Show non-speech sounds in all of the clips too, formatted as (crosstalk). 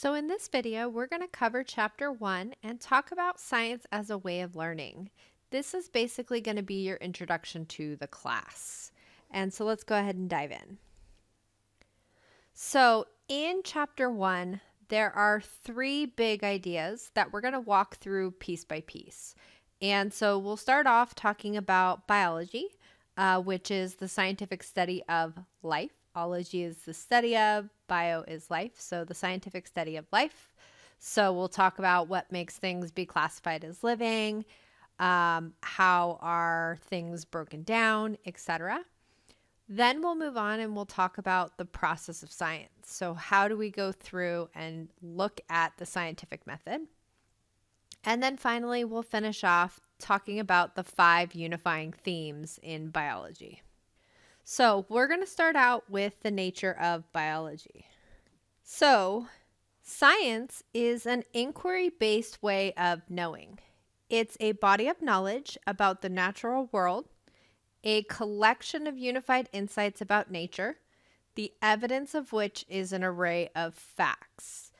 So in this video, we're going to cover chapter one and talk about science as a way of learning. This is basically going to be your introduction to the class. And so let's go ahead and dive in. So in chapter one, there are three big ideas that we're going to walk through piece by piece. And so we'll start off talking about biology, uh, which is the scientific study of life. Ology is the study of, bio is life, so the scientific study of life. So we'll talk about what makes things be classified as living, um, how are things broken down, etc. Then we'll move on and we'll talk about the process of science. So, how do we go through and look at the scientific method? And then finally, we'll finish off talking about the five unifying themes in biology. So, we're going to start out with the nature of biology. So, science is an inquiry based way of knowing. It's a body of knowledge about the natural world, a collection of unified insights about nature, the evidence of which is an array of facts.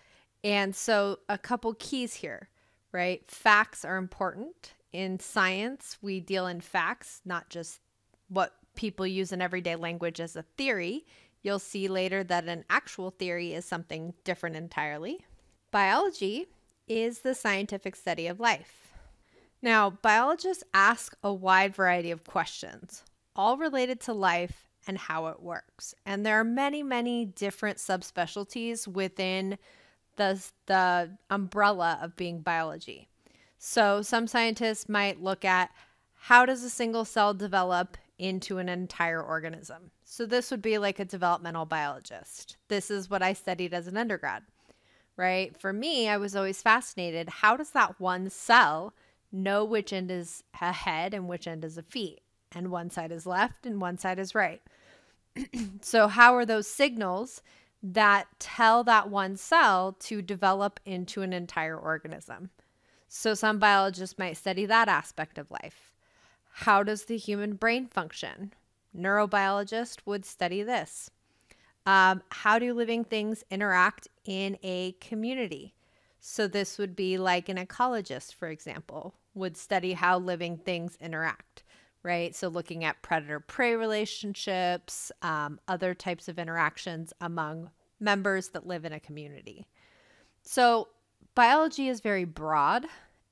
And so, a couple keys here, right? Facts are important. In science, we deal in facts, not just what people use in everyday language as a theory. You'll see later that an actual theory is something different entirely. Biology is the scientific study of life. Now, biologists ask a wide variety of questions, all related to life and how it works. And there are many, many different subspecialties within the, the umbrella of being biology. So, some scientists might look at how does a single cell develop into an entire organism? So, this would be like a developmental biologist. This is what I studied as an undergrad, right? For me, I was always fascinated how does that one cell know which end is a head and which end is a feet, and one side is left and one side is right. (clears throat) so, how are those signals that tell that one cell to develop into an entire organism? So, some biologists might study that aspect of life. How does the human brain function? Neurobiologist would study this. Um, how do living things interact in a community? So, this would be like an ecologist, for example, would study how living things interact, right? So, looking at predator prey relationships, um, other types of interactions among members that live in a community. So, biology is very broad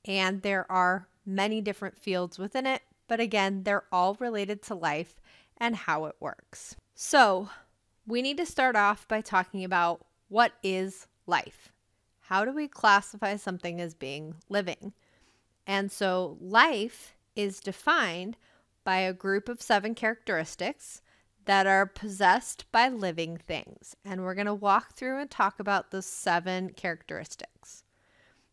and there are many different fields within it, but again, they're all related to life and how it works. So, we need to start off by talking about what is life. How do we classify something as being living? And so life is defined by a group of seven characteristics that are possessed by living things. And we're going to walk through and talk about those seven characteristics.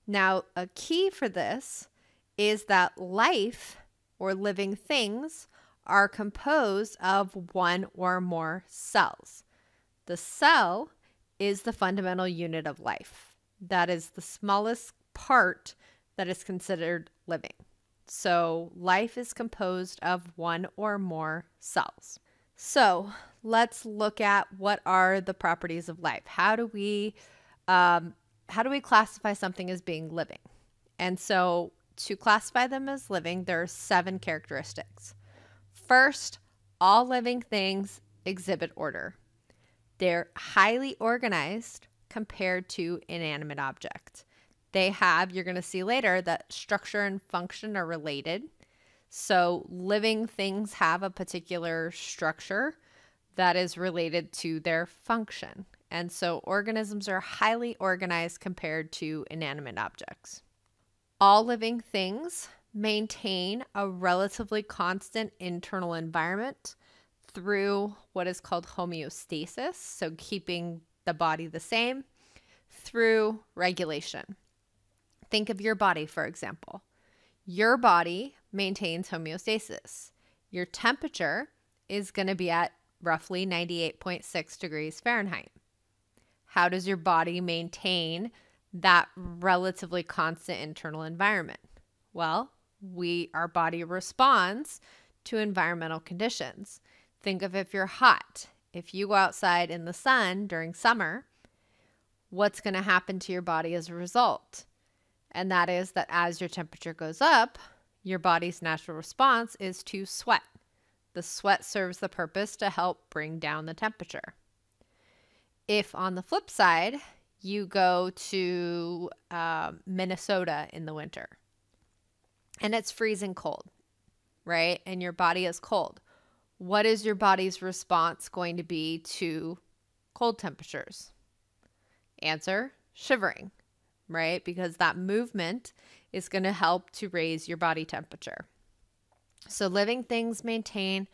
Now, a key for this is that life or living things are composed of one or more cells. The cell is the fundamental unit of life that is the smallest part that is considered living. So, life is composed of one or more cells. So, let's look at what are the properties of life. How do we um, how do we classify something as being living? And so, to classify them as living, there are seven characteristics. First, all living things exhibit order. They're highly organized compared to inanimate objects. They have, you're going to see later, that structure and function are related. So, living things have a particular structure that is related to their function. And so, organisms are highly organized compared to inanimate objects. All living things maintain a relatively constant internal environment through what is called homeostasis, so keeping the body the same through regulation. Think of your body, for example. Your body maintains homeostasis. Your temperature is going to be at roughly 98.6 degrees Fahrenheit. How does your body maintain that relatively constant internal environment? Well, we our body responds to environmental conditions. Think of if you're hot if you go outside in the sun during summer, what's going to happen to your body as a result. And that is that as your temperature goes up, your body's natural response is to sweat. The sweat serves the purpose to help bring down the temperature. If on the flip side, you go to uh, Minnesota in the winter and it's freezing cold, right? And your body is cold. What is your body's response going to be to cold temperatures? Answer shivering, right? Because that movement is going to help to raise your body temperature. So, living things maintain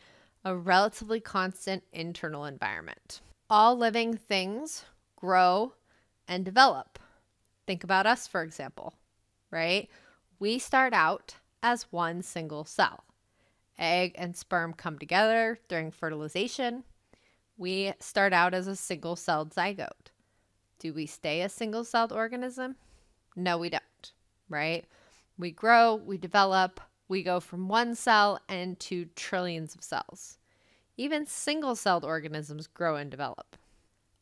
a relatively constant internal environment. All living things grow and develop. Think about us, for example, right? We start out as one single cell. Egg and sperm come together during fertilization. We start out as a single celled zygote. Do we stay a single celled organism? No, we don't, right? We grow, we develop, we go from one cell into trillions of cells. Even single celled organisms grow and develop.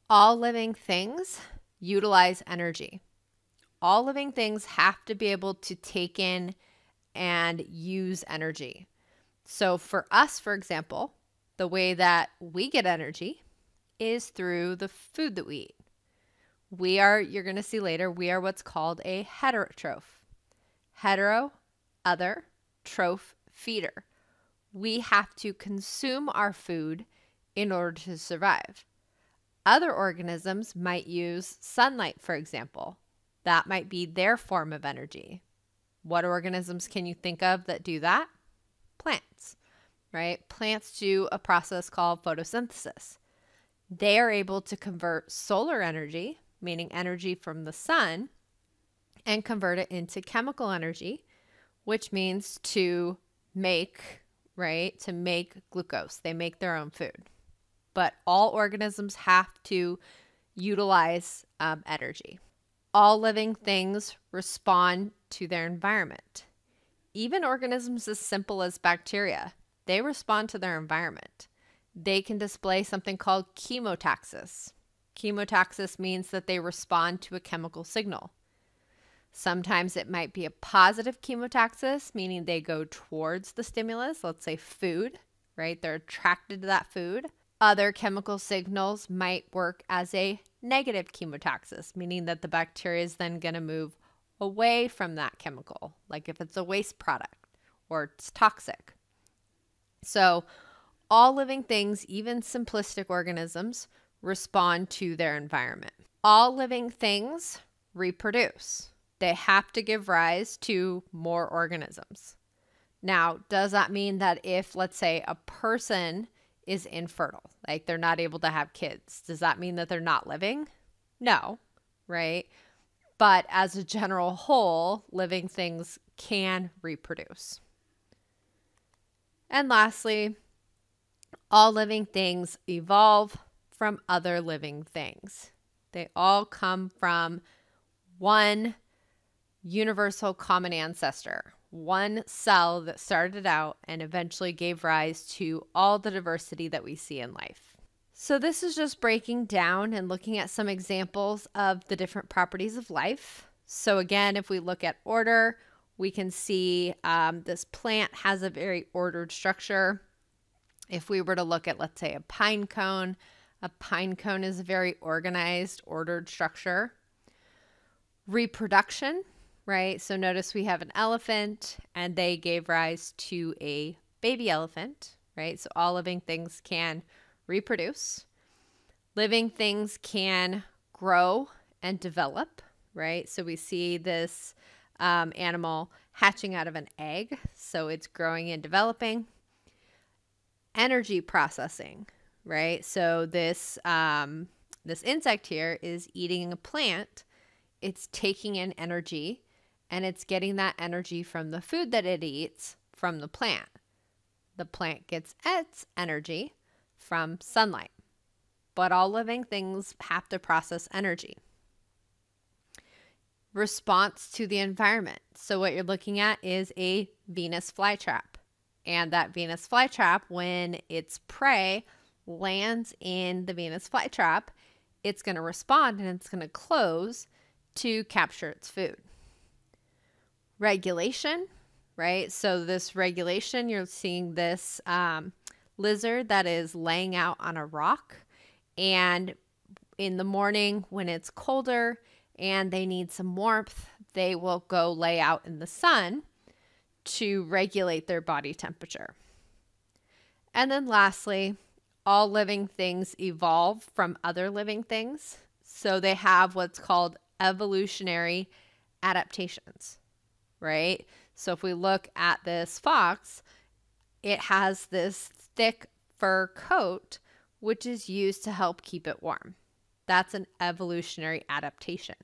All living things utilize energy. All living things have to be able to take in and use energy. So, for us, for example, the way that we get energy is through the food that we eat. We are, you're going to see later, we are what's called a heterotroph. Hetero, other, troph, feeder. We have to consume our food in order to survive. Other organisms might use sunlight, for example. That might be their form of energy. What organisms can you think of that do that? Plants, right? Plants do a process called photosynthesis. They are able to convert solar energy, meaning energy from the sun, and convert it into chemical energy, which means to make, right? To make glucose. They make their own food but all organisms have to utilize um, energy. All living things respond to their environment. Even organisms as simple as bacteria, they respond to their environment. They can display something called chemotaxis. Chemotaxis means that they respond to a chemical signal. Sometimes it might be a positive chemotaxis, meaning they go towards the stimulus, let's say food, right? They're attracted to that food. Other chemical signals might work as a negative chemotaxis, meaning that the bacteria is then going to move away from that chemical, like if it's a waste product or it's toxic. So, all living things, even simplistic organisms, respond to their environment. All living things reproduce. They have to give rise to more organisms. Now, does that mean that if, let's say, a person is infertile. Like they're not able to have kids. Does that mean that they're not living? No, right? But as a general whole, living things can reproduce. And lastly, all living things evolve from other living things. They all come from one universal common ancestor, one cell that started out and eventually gave rise to all the diversity that we see in life. So, this is just breaking down and looking at some examples of the different properties of life. So, again, if we look at order, we can see um, this plant has a very ordered structure. If we were to look at, let's say, a pine cone, a pine cone is a very organized, ordered structure. Reproduction right? So notice we have an elephant and they gave rise to a baby elephant, right? So all living things can reproduce. Living things can grow and develop, right? So we see this um, animal hatching out of an egg. So it's growing and developing. Energy processing, right? So this um, this insect here is eating a plant. It's taking in energy and it's getting that energy from the food that it eats from the plant. The plant gets its energy from sunlight. But all living things have to process energy. Response to the environment. So, what you're looking at is a Venus flytrap. And that Venus flytrap, when its prey lands in the Venus flytrap, it's going to respond and it's going to close to capture its food. Regulation, right? So, this regulation, you're seeing this um, lizard that is laying out on a rock. And in the morning, when it's colder and they need some warmth, they will go lay out in the sun to regulate their body temperature. And then lastly, all living things evolve from other living things. So they have what's called evolutionary adaptations, right? So if we look at this fox, it has this thick fur coat, which is used to help keep it warm. That's an evolutionary adaptation.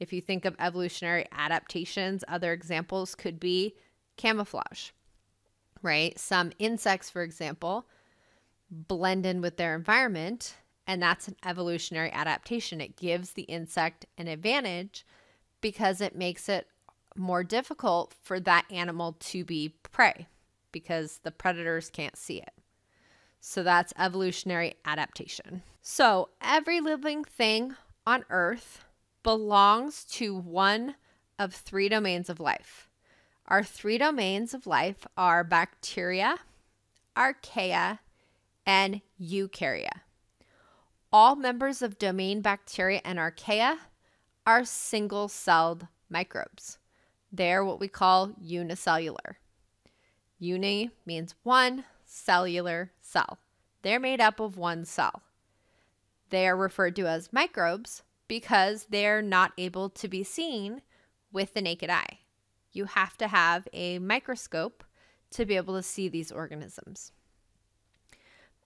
If you think of evolutionary adaptations, other examples could be camouflage, right? Some insects, for example, blend in with their environment, and that's an evolutionary adaptation. It gives the insect an advantage because it makes it more difficult for that animal to be prey because the predators can't see it. So that's evolutionary adaptation. So every living thing on Earth belongs to one of three domains of life. Our three domains of life are bacteria, archaea, and eukarya. All members of domain bacteria and archaea are single celled microbes. They're what we call unicellular. Uni means one, cellular cell. They're made up of one cell. They are referred to as microbes because they're not able to be seen with the naked eye. You have to have a microscope to be able to see these organisms.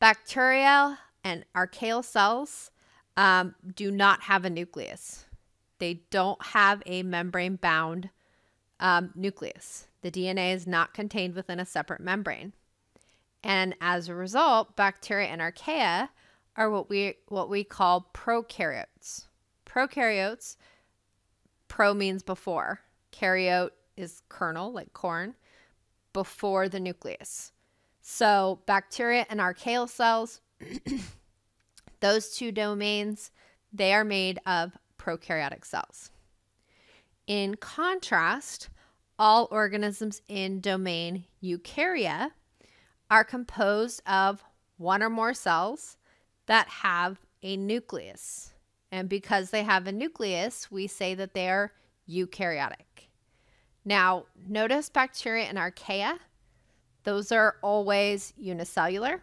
Bacterial and archaeal cells um, do not have a nucleus. They don't have a membrane bound um, nucleus. The DNA is not contained within a separate membrane. And as a result, bacteria and archaea are what we what we call prokaryotes. Prokaryotes, pro means before. Karyote is kernel, like corn, before the nucleus. So bacteria and archaeal cells, (clears throat) those two domains, they are made of prokaryotic cells. In contrast, all organisms in domain eukarya are composed of one or more cells that have a nucleus. And because they have a nucleus, we say that they are eukaryotic. Now, notice bacteria and archaea, those are always unicellular.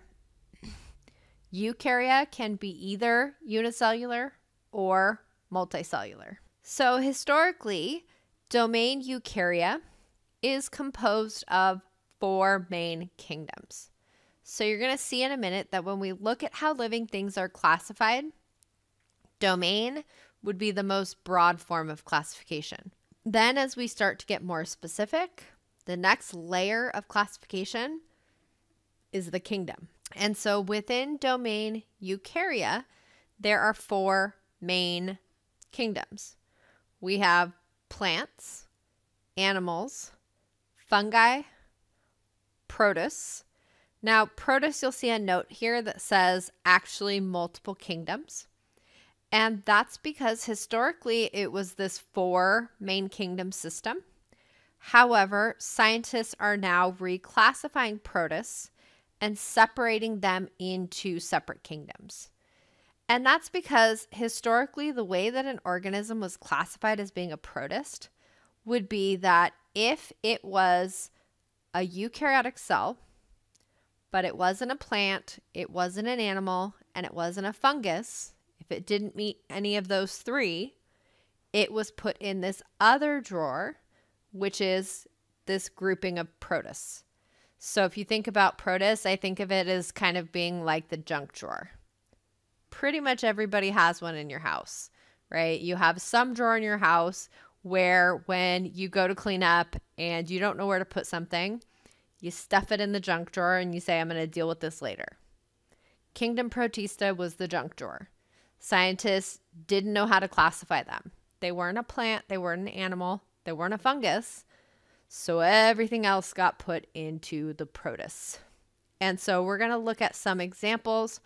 (clears throat) Eukarya can be either unicellular or multicellular. So, historically, domain eukarya is composed of four main kingdoms. So you're going to see in a minute that when we look at how living things are classified, domain would be the most broad form of classification. Then, as we start to get more specific, the next layer of classification is the kingdom. And so within domain eukarya, there are four main kingdoms. We have plants, animals, fungi, protists. Now, protists, you'll see a note here that says actually multiple kingdoms. And that's because historically it was this four main kingdom system. However, scientists are now reclassifying protists and separating them into separate kingdoms. And that's because historically, the way that an organism was classified as being a protist would be that if it was a eukaryotic cell, but it wasn't a plant, it wasn't an animal, and it wasn't a fungus, if it didn't meet any of those three, it was put in this other drawer, which is this grouping of protists. So if you think about protists, I think of it as kind of being like the junk drawer. Pretty much everybody has one in your house, right? You have some drawer in your house where when you go to clean up and you don't know where to put something, you stuff it in the junk drawer and you say, I'm going to deal with this later. Kingdom Protista was the junk drawer. Scientists didn't know how to classify them. They weren't a plant, they weren't an animal, they weren't a fungus. So everything else got put into the protists. And so we're going to look at some examples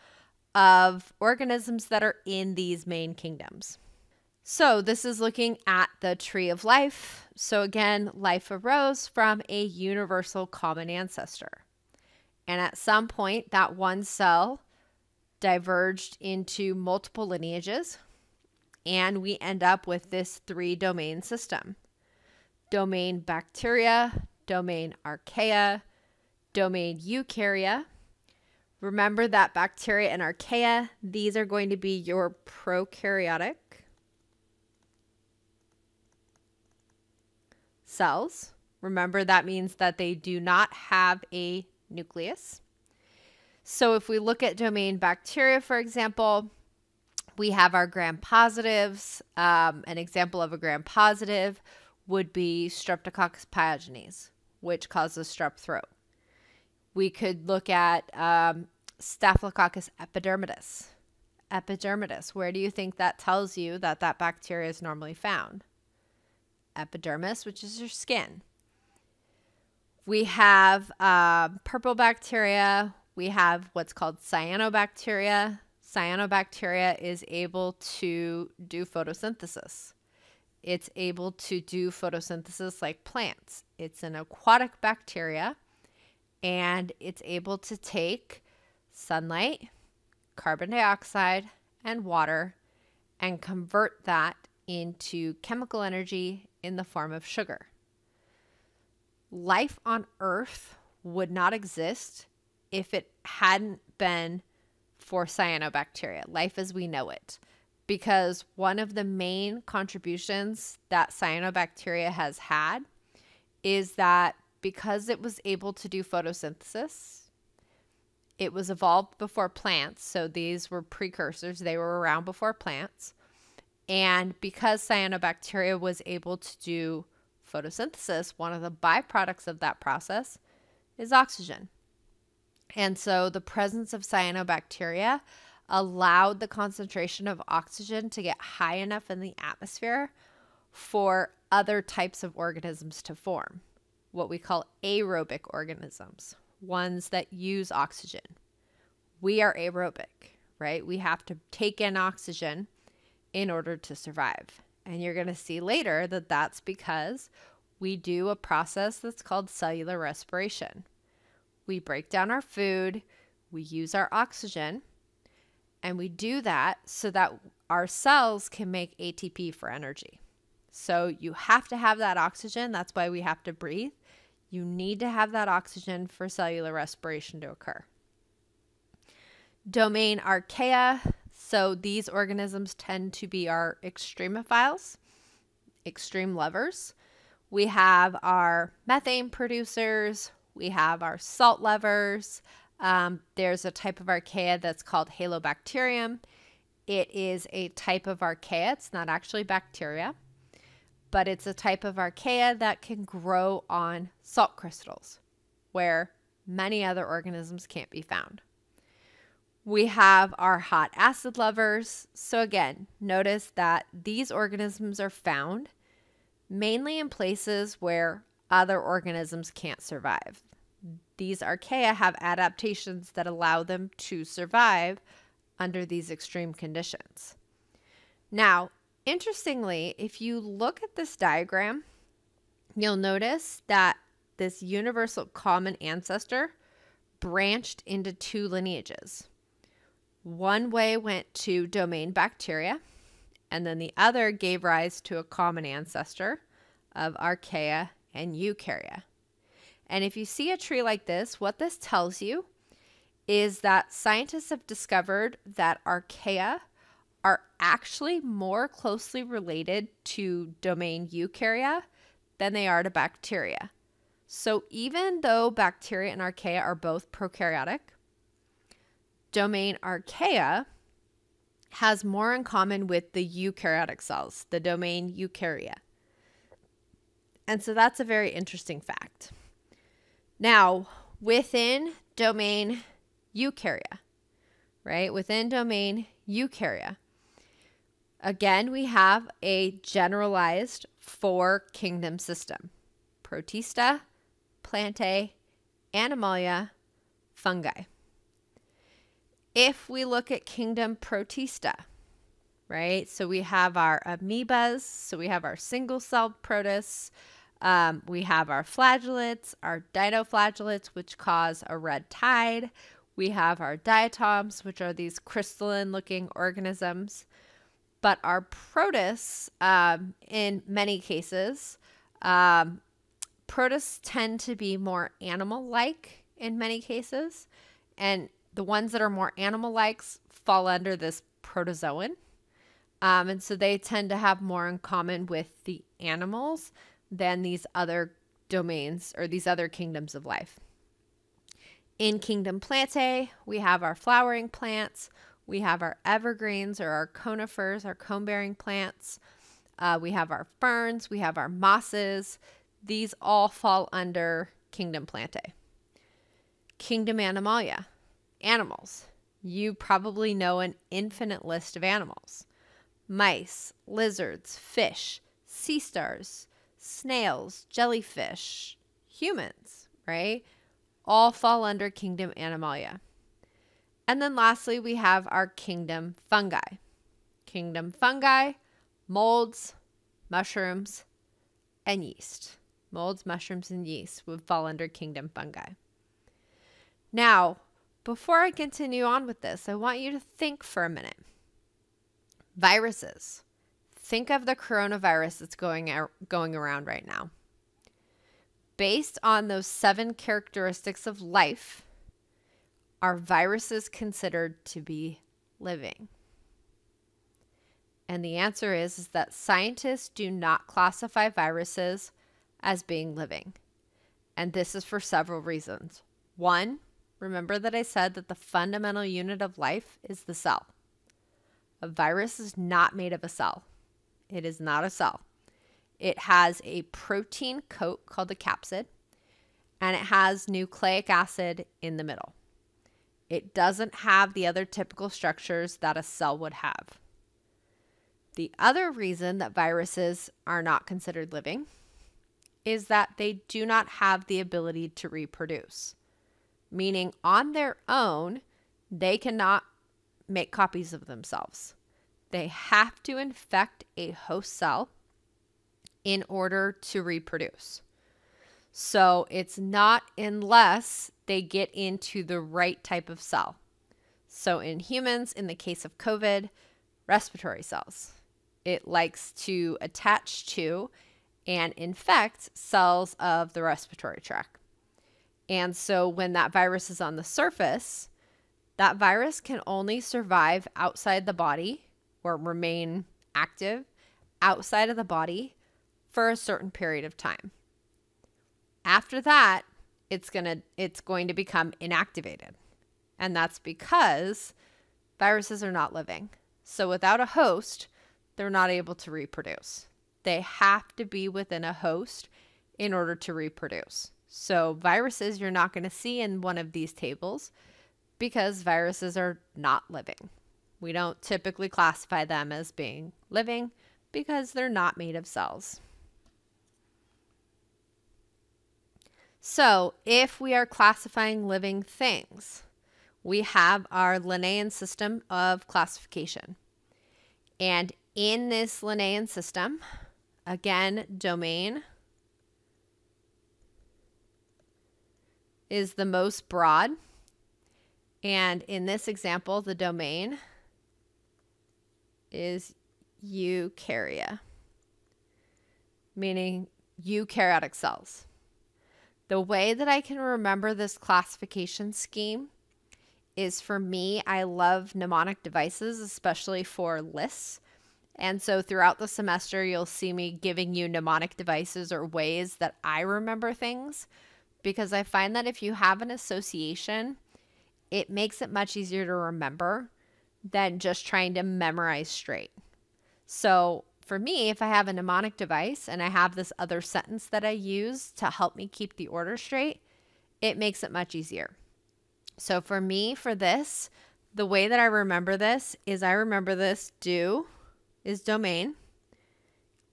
of organisms that are in these main kingdoms. So, this is looking at the tree of life. So, again, life arose from a universal common ancestor. And at some point, that one cell diverged into multiple lineages, and we end up with this three domain system domain bacteria, domain archaea, domain eukarya. Remember that bacteria and archaea, these are going to be your prokaryotic cells. Remember that means that they do not have a nucleus. So if we look at domain bacteria, for example, we have our gram positives. Um, an example of a gram positive would be Streptococcus pyogenes, which causes strep throat. We could look at um, Staphylococcus epidermidis. Epidermidis, where do you think that tells you that that bacteria is normally found? Epidermis, which is your skin. We have uh, purple bacteria. We have what's called cyanobacteria. Cyanobacteria is able to do photosynthesis. It's able to do photosynthesis like plants. It's an aquatic bacteria and it's able to take sunlight, carbon dioxide, and water and convert that into chemical energy in the form of sugar life on Earth would not exist if it hadn't been for cyanobacteria, life as we know it. Because one of the main contributions that cyanobacteria has had is that because it was able to do photosynthesis, it was evolved before plants. So these were precursors, they were around before plants. And because cyanobacteria was able to do photosynthesis, one of the byproducts of that process is oxygen. And so the presence of cyanobacteria allowed the concentration of oxygen to get high enough in the atmosphere for other types of organisms to form, what we call aerobic organisms, ones that use oxygen. We are aerobic, right? We have to take in oxygen in order to survive. And you're going to see later that that's because we do a process that's called cellular respiration. We break down our food, we use our oxygen, and we do that so that our cells can make ATP for energy. So you have to have that oxygen. That's why we have to breathe. You need to have that oxygen for cellular respiration to occur. Domain archaea so these organisms tend to be our extremophiles, extreme lovers. We have our methane producers, we have our salt lovers. Um, there's a type of archaea that's called halobacterium. It is a type of archaea, it's not actually bacteria, but it's a type of archaea that can grow on salt crystals where many other organisms can't be found. We have our hot acid lovers. So, again, notice that these organisms are found mainly in places where other organisms can't survive. These archaea have adaptations that allow them to survive under these extreme conditions. Now, interestingly, if you look at this diagram, you'll notice that this universal common ancestor branched into two lineages. One way went to domain bacteria, and then the other gave rise to a common ancestor of archaea and eukarya. And if you see a tree like this, what this tells you is that scientists have discovered that archaea are actually more closely related to domain eukarya than they are to bacteria. So even though bacteria and archaea are both prokaryotic, domain archaea has more in common with the eukaryotic cells, the domain eukarya. And so that's a very interesting fact. Now, within domain eukarya, right? Within domain eukarya, again, we have a generalized four kingdom system Protista, Plantae, Animalia, Fungi if we look at kingdom protista, right? So we have our amoebas, so we have our single celled protists, um, we have our flagellates, our dinoflagellates, which cause a red tide. We have our diatoms, which are these crystalline looking organisms. But our protists, um, in many cases, um, protists tend to be more animal like in many cases. And the ones that are more animal like fall under this protozoan. Um, and so they tend to have more in common with the animals than these other domains or these other kingdoms of life. In Kingdom Plantae, we have our flowering plants, we have our evergreens or our conifers, our cone bearing plants, uh, we have our ferns, we have our mosses. These all fall under Kingdom Plantae. Kingdom Animalia, animals. You probably know an infinite list of animals mice, lizards, fish, sea stars, snails, jellyfish, humans, right? All fall under kingdom Animalia. And then lastly, we have our kingdom fungi. Kingdom fungi, molds, mushrooms, and yeast. Molds, mushrooms, and yeast would fall under kingdom fungi. Now, before I continue on with this, I want you to think for a minute. Viruses. Think of the coronavirus that's going, going around right now. Based on those seven characteristics of life, are viruses considered to be living? And the answer is, is that scientists do not classify viruses as being living. And this is for several reasons. One, remember that I said that the fundamental unit of life is the cell. A virus is not made of a cell. It is not a cell. It has a protein coat called the capsid, and it has nucleic acid in the middle. It doesn't have the other typical structures that a cell would have. The other reason that viruses are not considered living is that they do not have the ability to reproduce, meaning on their own, they cannot make copies of themselves. They have to infect a host cell in order to reproduce. So it's not unless they get into the right type of cell. So in humans, in the case of COVID, respiratory cells. It likes to attach to and infect cells of the respiratory tract. And so when that virus is on the surface, that virus can only survive outside the body or remain active outside of the body for a certain period of time. After that, it's going to it's going to become inactivated. And that's because viruses are not living. So without a host, they're not able to reproduce. They have to be within a host in order to reproduce. So viruses you're not going to see in one of these tables because viruses are not living. We don't typically classify them as being living because they're not made of cells. So, if we are classifying living things, we have our Linnaean system of classification. And in this Linnaean system, again, domain is the most broad. And in this example, the domain is eukarya, meaning eukaryotic cells. The way that I can remember this classification scheme is for me, I love mnemonic devices, especially for lists. And so throughout the semester, you'll see me giving you mnemonic devices or ways that I remember things because I find that if you have an association, it makes it much easier to remember than just trying to memorize straight. So for me, if I have a mnemonic device and I have this other sentence that I use to help me keep the order straight, it makes it much easier. So for me, for this, the way that I remember this is I remember this do is domain,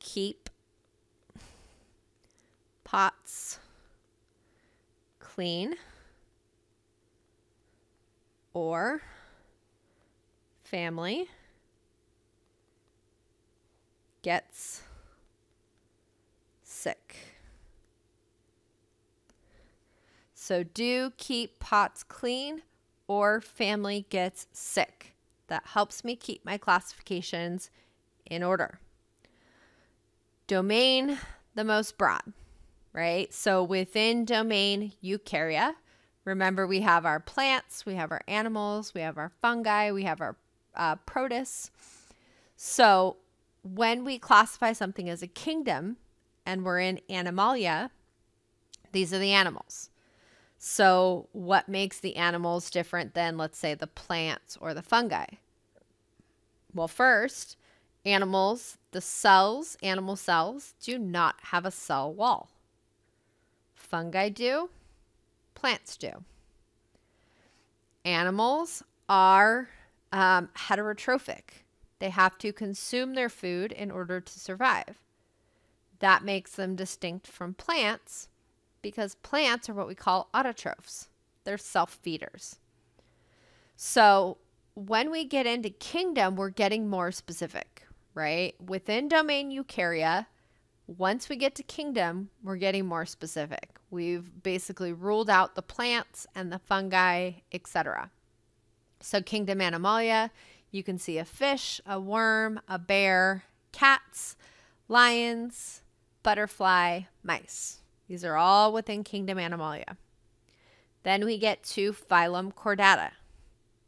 keep pots clean, or family gets sick. So do keep pots clean or family gets sick. That helps me keep my classifications in order. Domain, the most broad, right? So within domain eukarya, remember we have our plants, we have our animals, we have our fungi, we have our uh, protists. So when we classify something as a kingdom and we're in animalia, these are the animals. So, what makes the animals different than, let's say, the plants or the fungi? Well, first, animals, the cells, animal cells, do not have a cell wall. Fungi do, plants do. Animals are um, heterotrophic. They have to consume their food in order to survive. That makes them distinct from plants because plants are what we call autotrophs. They're self feeders. So when we get into kingdom, we're getting more specific, right? Within domain eukarya, once we get to kingdom, we're getting more specific. We've basically ruled out the plants and the fungi, etc. So kingdom animalia, you can see a fish, a worm, a bear, cats, lions, butterfly, mice. These are all within kingdom Animalia. Then we get to phylum Chordata.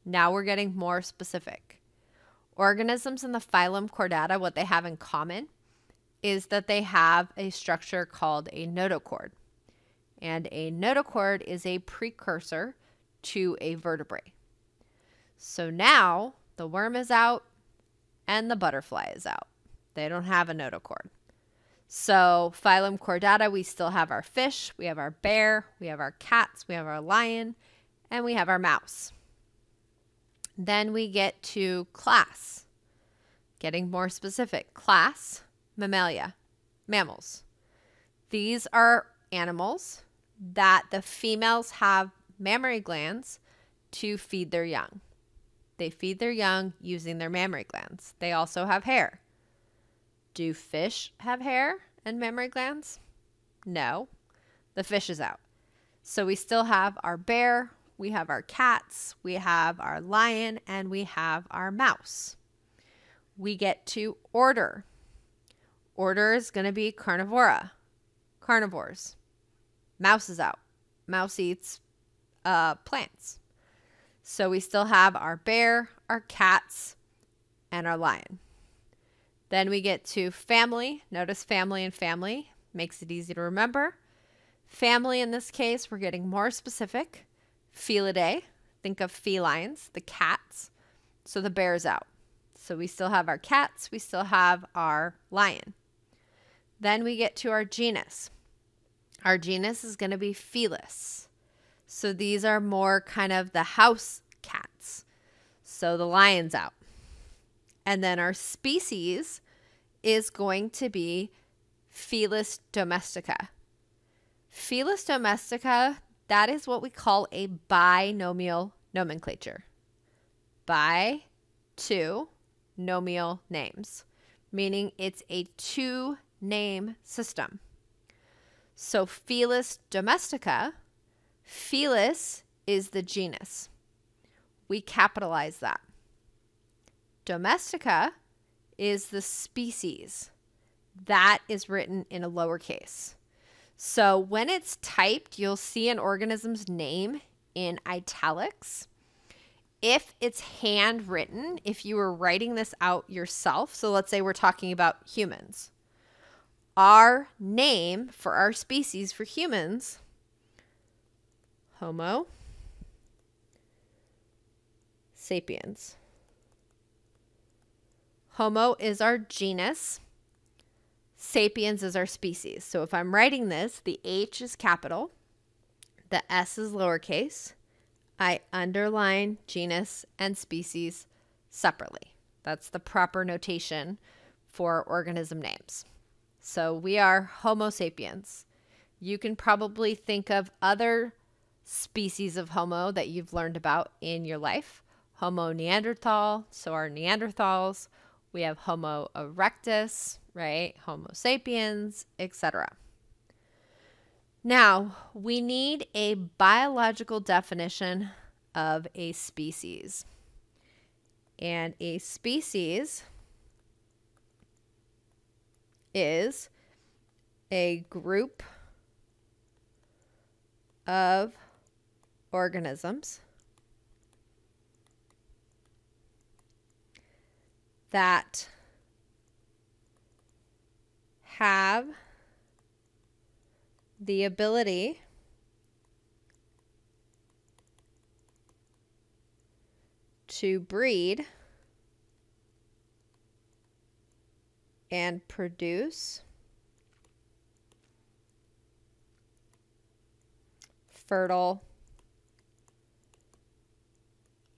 Now we're getting more specific. Organisms in the phylum Chordata, what they have in common is that they have a structure called a notochord. And a notochord is a precursor to a vertebrae. So now the worm is out and the butterfly is out. They don't have a notochord. So, phylum Chordata, we still have our fish, we have our bear, we have our cats, we have our lion, and we have our mouse. Then we get to class. Getting more specific, class, mammalia, mammals. These are animals that the females have mammary glands to feed their young. They feed their young using their mammary glands. They also have hair. Do fish have hair and mammary glands? No. The fish is out. So we still have our bear, we have our cats, we have our lion, and we have our mouse. We get to order. Order is going to be carnivora, carnivores. Mouse is out. Mouse eats uh, plants. So we still have our bear, our cats, and our lion. Then we get to family. Notice family and family makes it easy to remember. Family in this case, we're getting more specific. Felidae, think of felines, the cats. So the bear's out. So we still have our cats, we still have our lion. Then we get to our genus. Our genus is going to be Felis. So these are more kind of the house cats. So the lion's out. And then our species is going to be Felis domestica. Felis domestica, that is what we call a binomial nomenclature. By two, nomial names, meaning it's a two name system. So Felis domestica, Felis is the genus. We capitalize that. Domestica is the species. That is written in a lowercase. So when it's typed, you'll see an organism's name in italics. If it's handwritten, if you were writing this out yourself, so let's say we're talking about humans, our name for our species for humans, Homo sapiens. Homo is our genus. Sapiens is our species. So if I'm writing this, the H is capital, the S is lowercase. I underline genus and species separately. That's the proper notation for organism names. So we are Homo sapiens. You can probably think of other species of Homo that you've learned about in your life. Homo neanderthal, so our Neanderthals. We have Homo erectus, right? Homo sapiens, etc. Now, we need a biological definition of a species. And a species is a group of organisms that have the ability to breed and produce fertile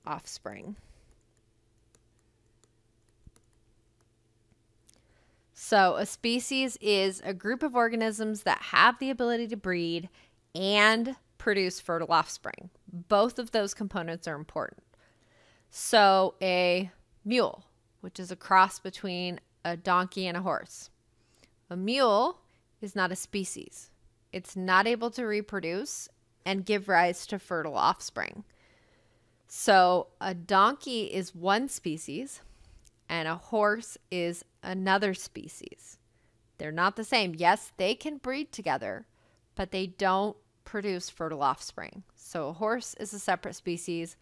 offspring. So, a species is a group of organisms that have the ability to breed and produce fertile offspring. Both of those components are important. So, a mule, which is a cross between a donkey and a horse. A mule is not a species, it's not able to reproduce and give rise to fertile offspring. So, a donkey is one species and a horse is another species. They're not the same. Yes, they can breed together, but they don't produce fertile offspring. So a horse is a separate species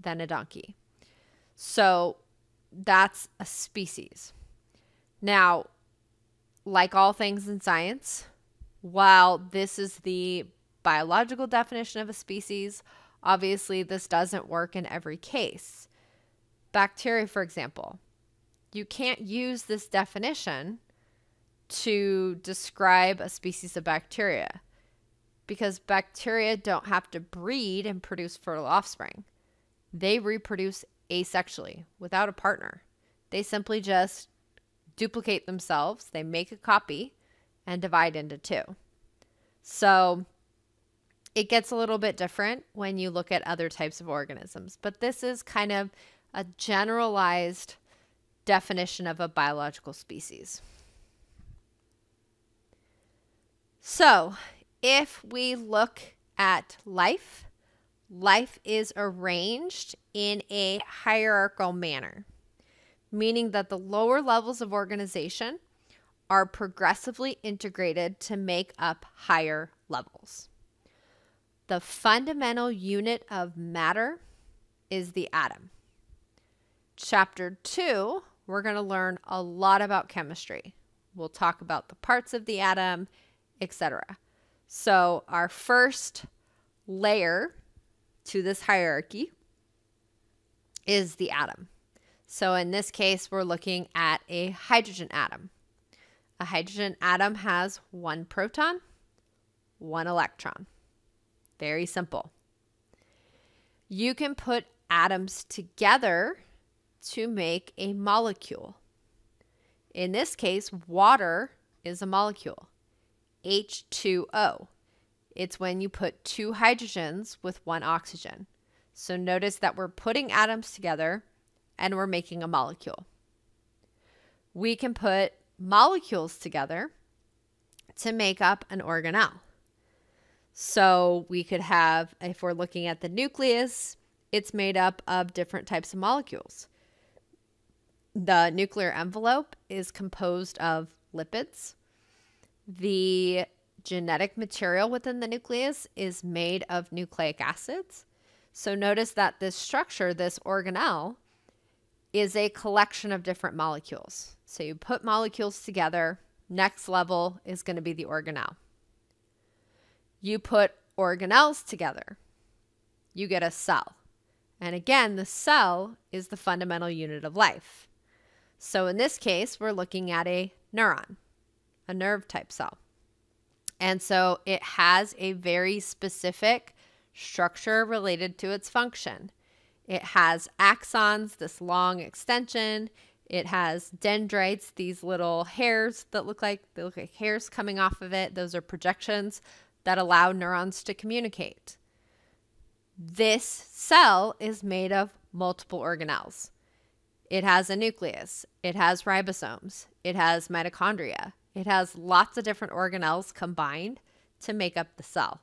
than a donkey. So that's a species. Now, like all things in science, while this is the biological definition of a species, obviously this doesn't work in every case. Bacteria, for example, you can't use this definition to describe a species of bacteria because bacteria don't have to breed and produce fertile offspring. They reproduce asexually without a partner. They simply just duplicate themselves, they make a copy and divide into two. So it gets a little bit different when you look at other types of organisms, but this is kind of a generalized definition of a biological species. So, if we look at life, life is arranged in a hierarchical manner, meaning that the lower levels of organization are progressively integrated to make up higher levels. The fundamental unit of matter is the atom. Chapter 2 we're going to learn a lot about chemistry. We'll talk about the parts of the atom, etc. So, our first layer to this hierarchy is the atom. So, in this case, we're looking at a hydrogen atom. A hydrogen atom has one proton, one electron. Very simple. You can put atoms together to make a molecule. In this case, water is a molecule, H2O. It's when you put two hydrogens with one oxygen. So notice that we're putting atoms together and we're making a molecule. We can put molecules together to make up an organelle. So we could have, if we're looking at the nucleus, it's made up of different types of molecules. The nuclear envelope is composed of lipids. The genetic material within the nucleus is made of nucleic acids. So notice that this structure, this organelle, is a collection of different molecules. So you put molecules together, next level is going to be the organelle. You put organelles together, you get a cell. And again, the cell is the fundamental unit of life. So in this case, we're looking at a neuron, a nerve type cell. And so it has a very specific structure related to its function. It has axons, this long extension. It has dendrites, these little hairs that look like they look like hairs coming off of it. Those are projections that allow neurons to communicate. This cell is made of multiple organelles. It has a nucleus, it has ribosomes, it has mitochondria, it has lots of different organelles combined to make up the cell.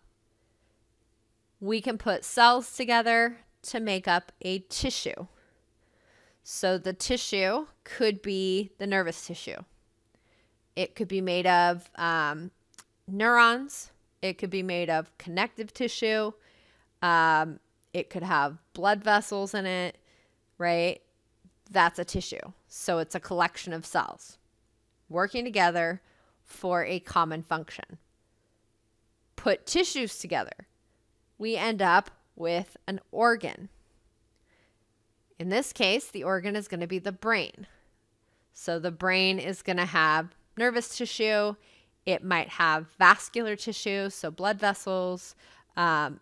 We can put cells together to make up a tissue. So the tissue could be the nervous tissue. It could be made of um, neurons. It could be made of connective tissue. Um, it could have blood vessels in it, right? That's a tissue. So it's a collection of cells working together for a common function. Put tissues together. We end up with an organ. In this case, the organ is going to be the brain. So the brain is going to have nervous tissue. It might have vascular tissue, so blood vessels. Um,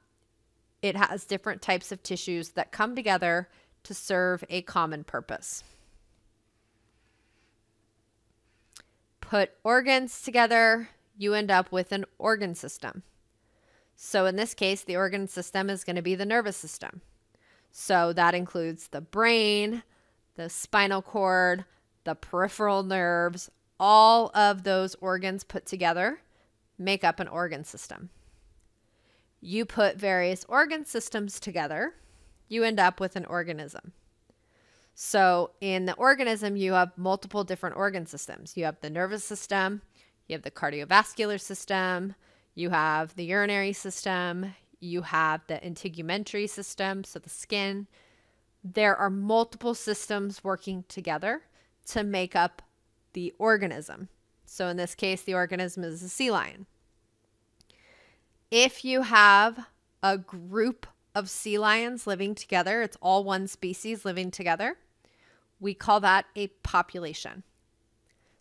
it has different types of tissues that come together to serve a common purpose. Put organs together, you end up with an organ system. So in this case, the organ system is going to be the nervous system. So that includes the brain, the spinal cord, the peripheral nerves, all of those organs put together make up an organ system. You put various organ systems together, you end up with an organism. So, in the organism, you have multiple different organ systems. You have the nervous system, you have the cardiovascular system, you have the urinary system, you have the integumentary system, so the skin. There are multiple systems working together to make up the organism. So in this case, the organism is a sea lion. If you have a group of sea lions living together, it's all one species living together, we call that a population.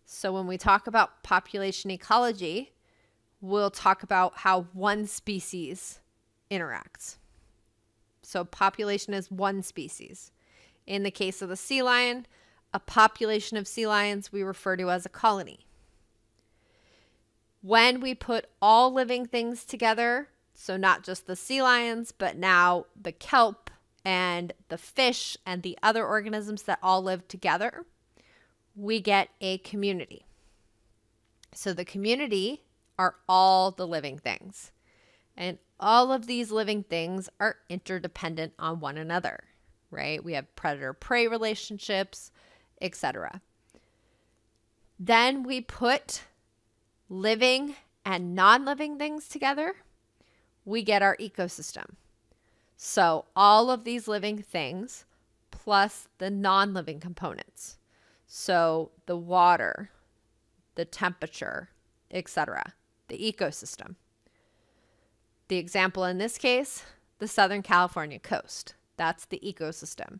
So when we talk about population ecology, we'll talk about how one species interacts. So population is one species. In the case of the sea lion, a population of sea lions we refer to as a colony. When we put all living things together, so not just the sea lions, but now the kelp and the fish and the other organisms that all live together, we get a community. So the community are all the living things. And all of these living things are interdependent on one another, right? We have predator prey relationships, etc. Then we put living and non living things together, we get our ecosystem. So, all of these living things plus the non living components. So, the water, the temperature, etc., the ecosystem. The example in this case, the Southern California coast. That's the ecosystem.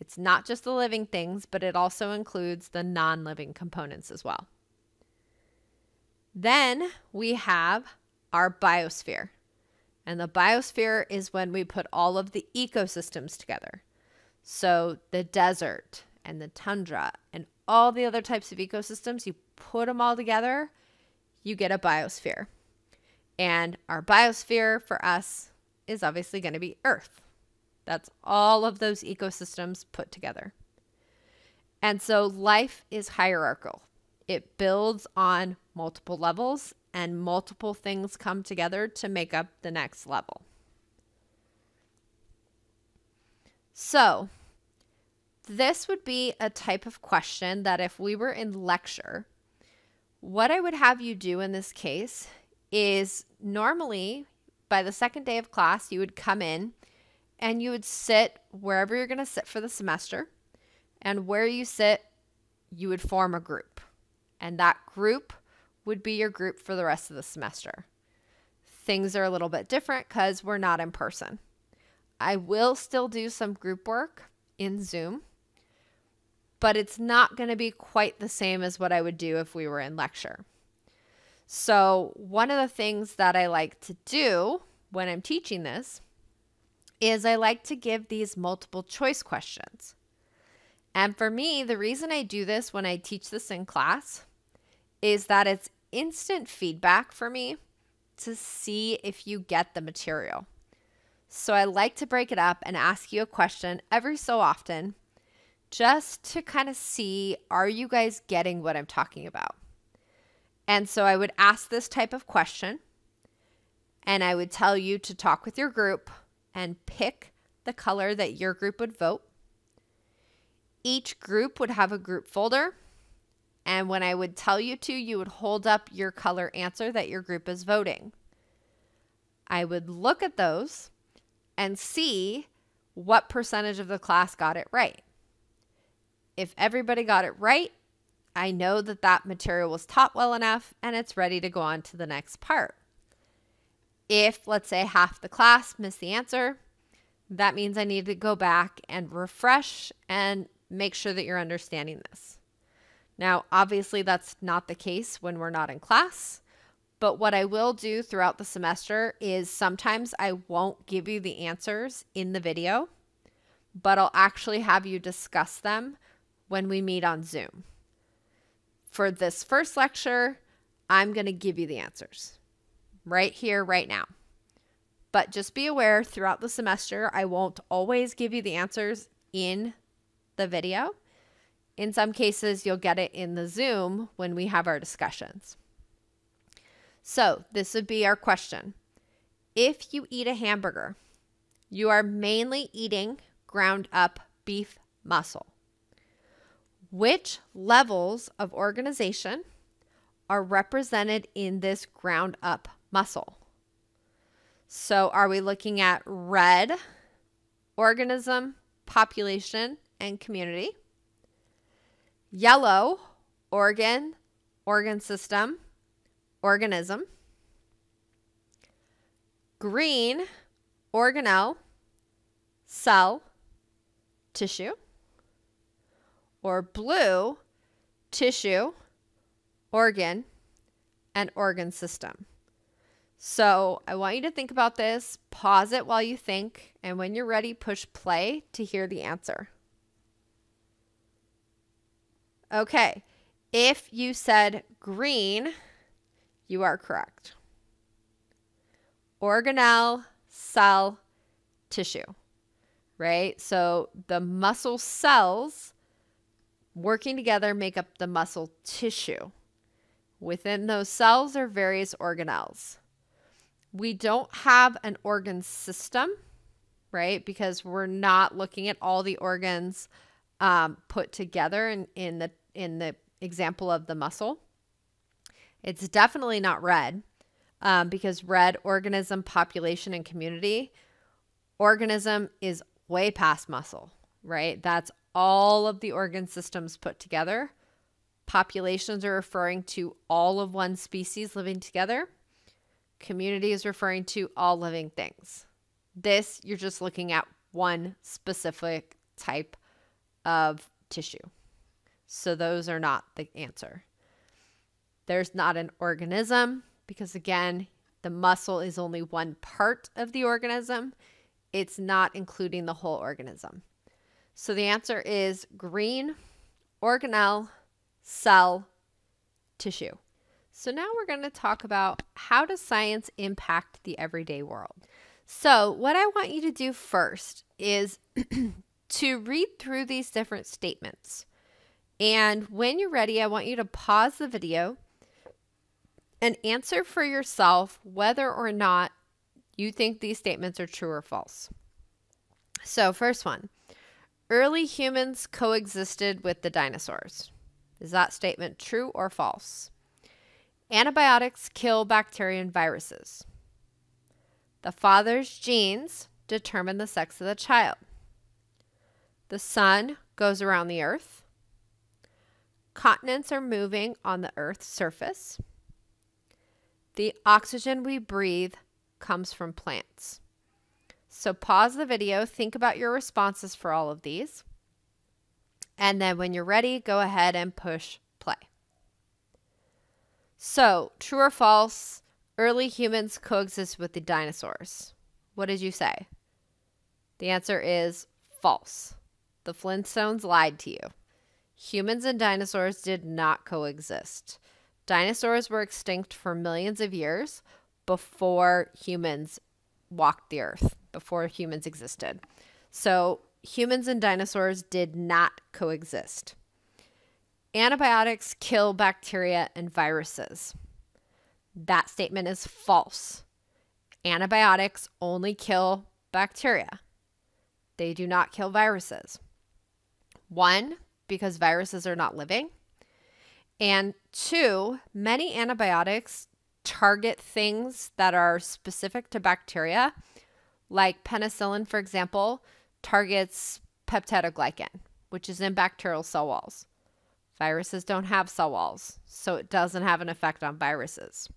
It's not just the living things, but it also includes the non living components as well. Then we have our biosphere. And the biosphere is when we put all of the ecosystems together. So the desert and the tundra and all the other types of ecosystems, you put them all together, you get a biosphere. And our biosphere for us is obviously going to be Earth. That's all of those ecosystems put together. And so life is hierarchical. It builds on multiple levels and multiple things come together to make up the next level. So, this would be a type of question that if we were in lecture, what I would have you do in this case is normally by the second day of class, you would come in and you would sit wherever you're going to sit for the semester. And where you sit, you would form a group. And that group would be your group for the rest of the semester. Things are a little bit different because we're not in person. I will still do some group work in Zoom, but it's not going to be quite the same as what I would do if we were in lecture. So, one of the things that I like to do when I'm teaching this is I like to give these multiple choice questions. And for me, the reason I do this when I teach this in class is that it's instant feedback for me to see if you get the material. So I like to break it up and ask you a question every so often just to kind of see are you guys getting what I'm talking about? And so I would ask this type of question and I would tell you to talk with your group and pick the color that your group would vote. Each group would have a group folder. And when I would tell you to, you would hold up your color answer that your group is voting. I would look at those and see what percentage of the class got it right. If everybody got it right, I know that that material was taught well enough and it's ready to go on to the next part. If, let's say, half the class missed the answer, that means I need to go back and refresh and make sure that you're understanding this. Now, obviously, that's not the case when we're not in class. But what I will do throughout the semester is sometimes I won't give you the answers in the video, but I'll actually have you discuss them when we meet on Zoom. For this first lecture, I'm going to give you the answers right here, right now. But just be aware throughout the semester, I won't always give you the answers in the video. In some cases, you'll get it in the Zoom when we have our discussions. So, this would be our question. If you eat a hamburger, you are mainly eating ground up beef muscle. Which levels of organization are represented in this ground up muscle? So, are we looking at red, organism, population, and community? Yellow, organ, organ system, organism. Green, organelle, cell, tissue. Or blue, tissue, organ, and organ system. So I want you to think about this, pause it while you think, and when you're ready, push play to hear the answer. Okay, if you said green, you are correct. Organelle, cell, tissue, right? So the muscle cells working together make up the muscle tissue. Within those cells are various organelles. We don't have an organ system, right? Because we're not looking at all the organs um, put together in, in the in the example of the muscle. It's definitely not red um, because red organism, population, and community organism is way past muscle, right? That's all of the organ systems put together. Populations are referring to all of one species living together. Community is referring to all living things. This, you're just looking at one specific type of tissue. So those are not the answer. There's not an organism because, again, the muscle is only one part of the organism. It's not including the whole organism. So the answer is green, organelle, cell, tissue. So now we're going to talk about how does science impact the everyday world. So what I want you to do first is (clears throat) to read through these different statements. And when you're ready, I want you to pause the video and answer for yourself whether or not you think these statements are true or false. So, first one early humans coexisted with the dinosaurs. Is that statement true or false? Antibiotics kill bacteria and viruses. The father's genes determine the sex of the child. The sun goes around the earth. Continents are moving on the earth's surface. The oxygen we breathe comes from plants. So pause the video, think about your responses for all of these. And then when you're ready, go ahead and push play. So, true or false, early humans coexist with the dinosaurs. What did you say? The answer is false. The Flintstones lied to you. Humans and dinosaurs did not coexist. Dinosaurs were extinct for millions of years before humans walked the earth. Before humans existed. So humans and dinosaurs did not coexist. Antibiotics kill bacteria and viruses. That statement is false. Antibiotics only kill bacteria, they do not kill viruses. One, because viruses are not living. And two, many antibiotics target things that are specific to bacteria, like penicillin, for example, targets peptidoglycan, which is in bacterial cell walls. Viruses don't have cell walls, so it doesn't have an effect on viruses.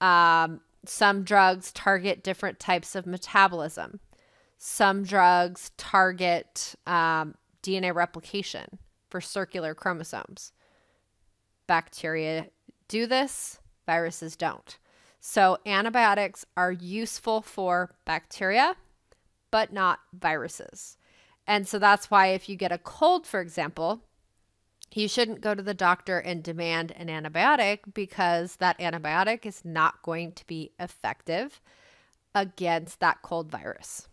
Um, some drugs target different types of metabolism. Some drugs target um, DNA replication for circular chromosomes. Bacteria do this, viruses don't. So, antibiotics are useful for bacteria, but not viruses. And so that's why if you get a cold, for example, you shouldn't go to the doctor and demand an antibiotic because that antibiotic is not going to be effective against that cold virus.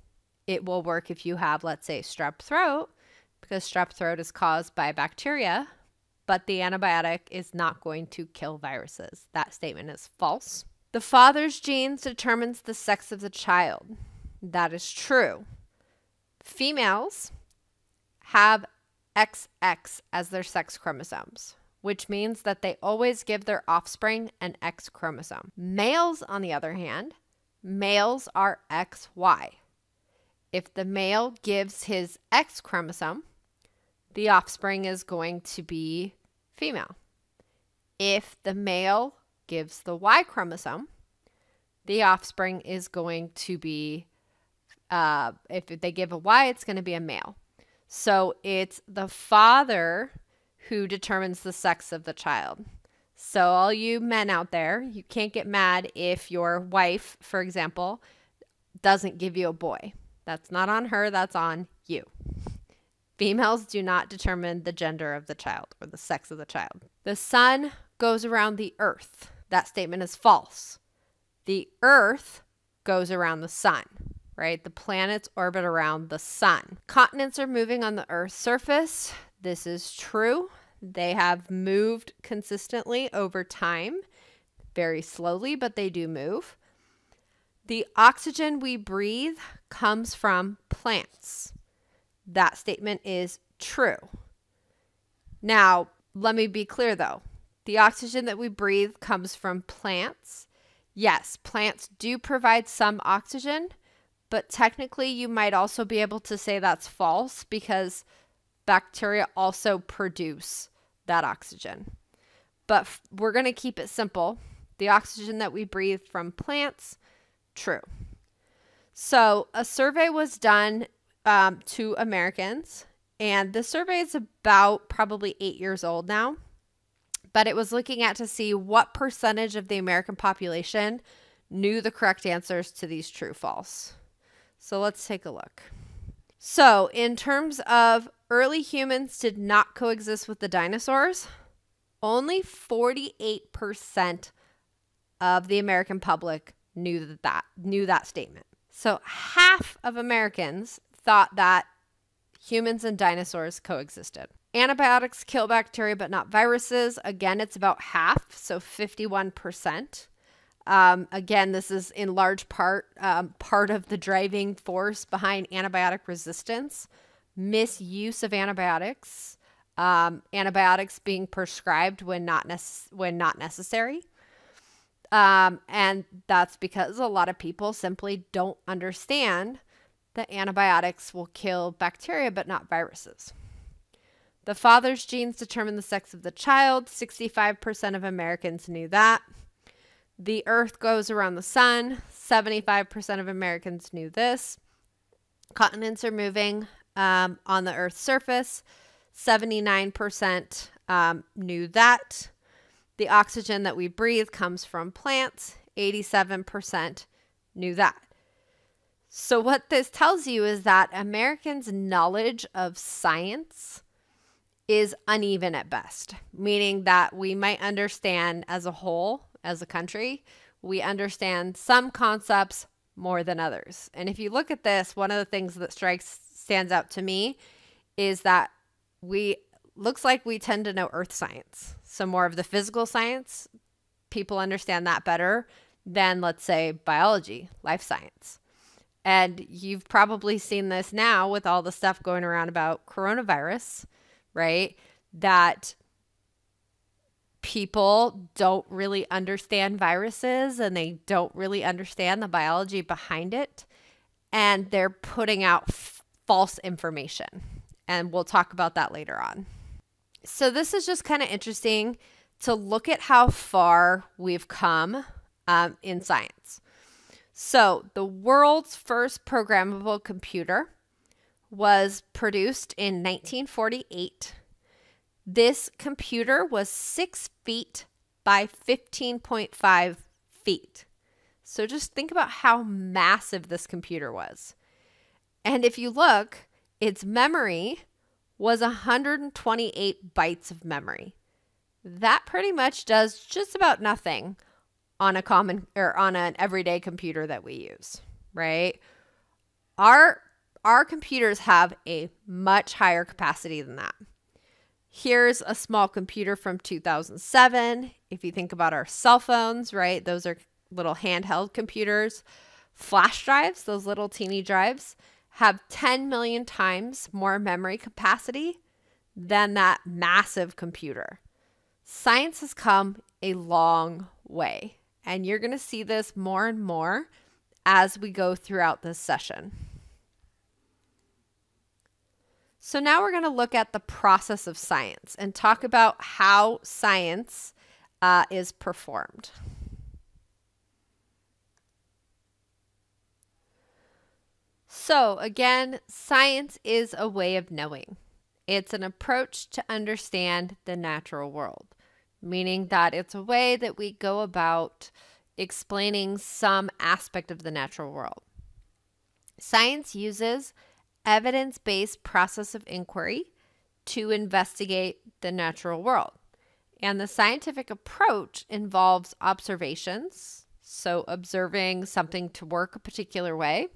It will work if you have, let's say, strep throat, because strep throat is caused by bacteria, but the antibiotic is not going to kill viruses. That statement is false. The father's genes determines the sex of the child. That is true. Females have XX as their sex chromosomes, which means that they always give their offspring an X chromosome. Males, on the other hand, males are XY. If the male gives his X chromosome, the offspring is going to be female. If the male gives the Y chromosome, the offspring is going to be, uh, if they give a Y, it's going to be a male. So it's the father who determines the sex of the child. So, all you men out there, you can't get mad if your wife, for example, doesn't give you a boy. That's not on her, that's on you. Females do not determine the gender of the child or the sex of the child. The sun goes around the earth. That statement is false. The earth goes around the sun right? The planets orbit around the sun. Continents are moving on the Earth's surface. This is true. They have moved consistently over time, very slowly, but they do move. The oxygen we breathe comes from plants. That statement is true. Now, let me be clear though. The oxygen that we breathe comes from plants. Yes, plants do provide some oxygen, but technically, you might also be able to say that's false because bacteria also produce that oxygen. But we're going to keep it simple. The oxygen that we breathe from plants, true. So, a survey was done um, to Americans, and the survey is about probably eight years old now. But it was looking at to see what percentage of the American population knew the correct answers to these true false. So let's take a look. So, in terms of early humans did not coexist with the dinosaurs, only 48% of the American public knew that, that knew that statement. So, half of Americans thought that humans and dinosaurs coexisted. Antibiotics kill bacteria but not viruses. Again, it's about half, so 51%. Um, again, this is in large part um, part of the driving force behind antibiotic resistance, misuse of antibiotics, um, antibiotics being prescribed when not when not necessary, um, and that's because a lot of people simply don't understand that antibiotics will kill bacteria but not viruses. The father's genes determine the sex of the child. 65% of Americans knew that. The earth goes around the sun. 75% of Americans knew this. Continents are moving um, on the earth's surface. 79% um, knew that. The oxygen that we breathe comes from plants. 87% knew that. So, what this tells you is that Americans' knowledge of science is uneven at best, meaning that we might understand as a whole as a country. We understand some concepts, more than others. And if you look at this, one of the things that strikes stands out to me is that we looks like we tend to know earth science. So more of the physical science, people understand that better than let's say biology, life science. And you've probably seen this now with all the stuff going around about coronavirus, right? That people don't really understand viruses and they don't really understand the biology behind it. And they're putting out f- false information. And we'll talk about that later on. So, this is just kind of interesting to look at how far we've come um, in science. So, the world's first programmable computer was produced in 1948 this computer was six feet by 15.5 feet. So just think about how massive this computer was. And if you look, its memory was 128 bytes of memory. That pretty much does just about nothing on a common or on an everyday computer that we use, right? Our our computers have a much higher capacity than that. Here's a small computer from 2007. If you think about our cell phones, right? Those are little handheld computers. Flash drives, those little teeny drives, have 10 million times more memory capacity than that massive computer. Science has come a long way, and you're going to see this more and more as we go throughout this session. So now we're going to look at the process of science and talk about how science uh, is performed. So, again, science is a way of knowing. It's an approach to understand the natural world, meaning that it's a way that we go about explaining some aspect of the natural world. Science uses evidence based process of inquiry to investigate the natural world. And the scientific approach involves observations, so observing something to work a particular way,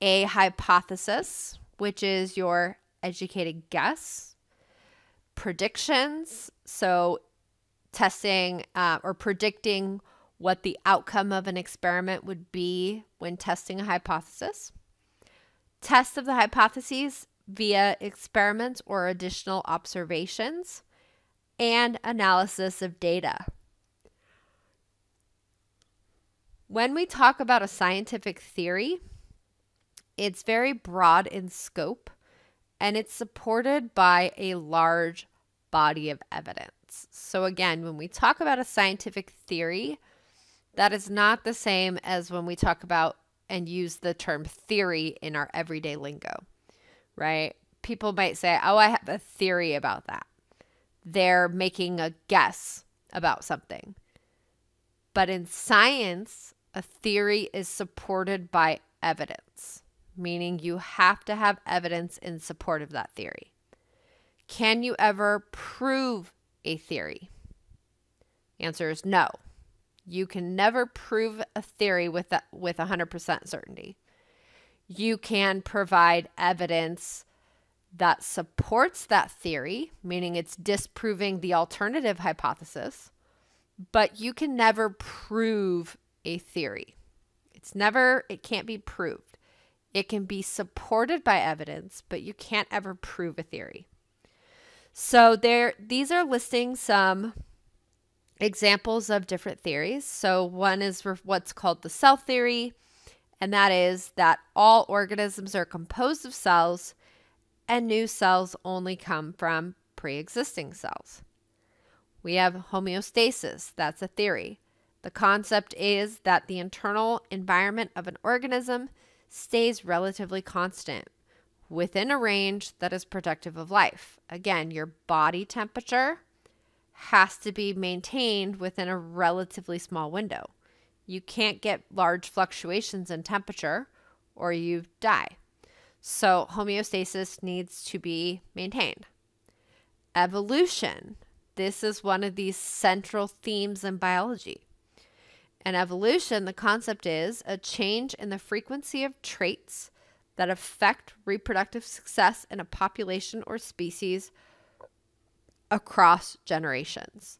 a hypothesis, which is your educated guess, predictions, so testing uh, or predicting what the outcome of an experiment would be when testing a hypothesis Tests of the hypotheses via experiments or additional observations, and analysis of data. When we talk about a scientific theory, it's very broad in scope and it's supported by a large body of evidence. So, again, when we talk about a scientific theory, that is not the same as when we talk about and use the term theory in our everyday lingo, right? People might say, Oh, I have a theory about that. They're making a guess about something. But in science, a theory is supported by evidence, meaning you have to have evidence in support of that theory. Can you ever prove a theory? Answer is no. You can never prove a theory with a, with 100% certainty. You can provide evidence that supports that theory, meaning it's disproving the alternative hypothesis, but you can never prove a theory. It's never, it can't be proved. It can be supported by evidence, but you can't ever prove a theory. So there these are listing some examples of different theories. So, one is what's called the cell theory, and that is that all organisms are composed of cells and new cells only come from pre existing cells. We have homeostasis, that's a theory. The concept is that the internal environment of an organism stays relatively constant within a range that is protective of life. Again, your body temperature has to be maintained within a relatively small window. You can't get large fluctuations in temperature or you die. So, homeostasis needs to be maintained. Evolution. This is one of these central themes in biology. And evolution, the concept is a change in the frequency of traits that affect reproductive success in a population or species across generations,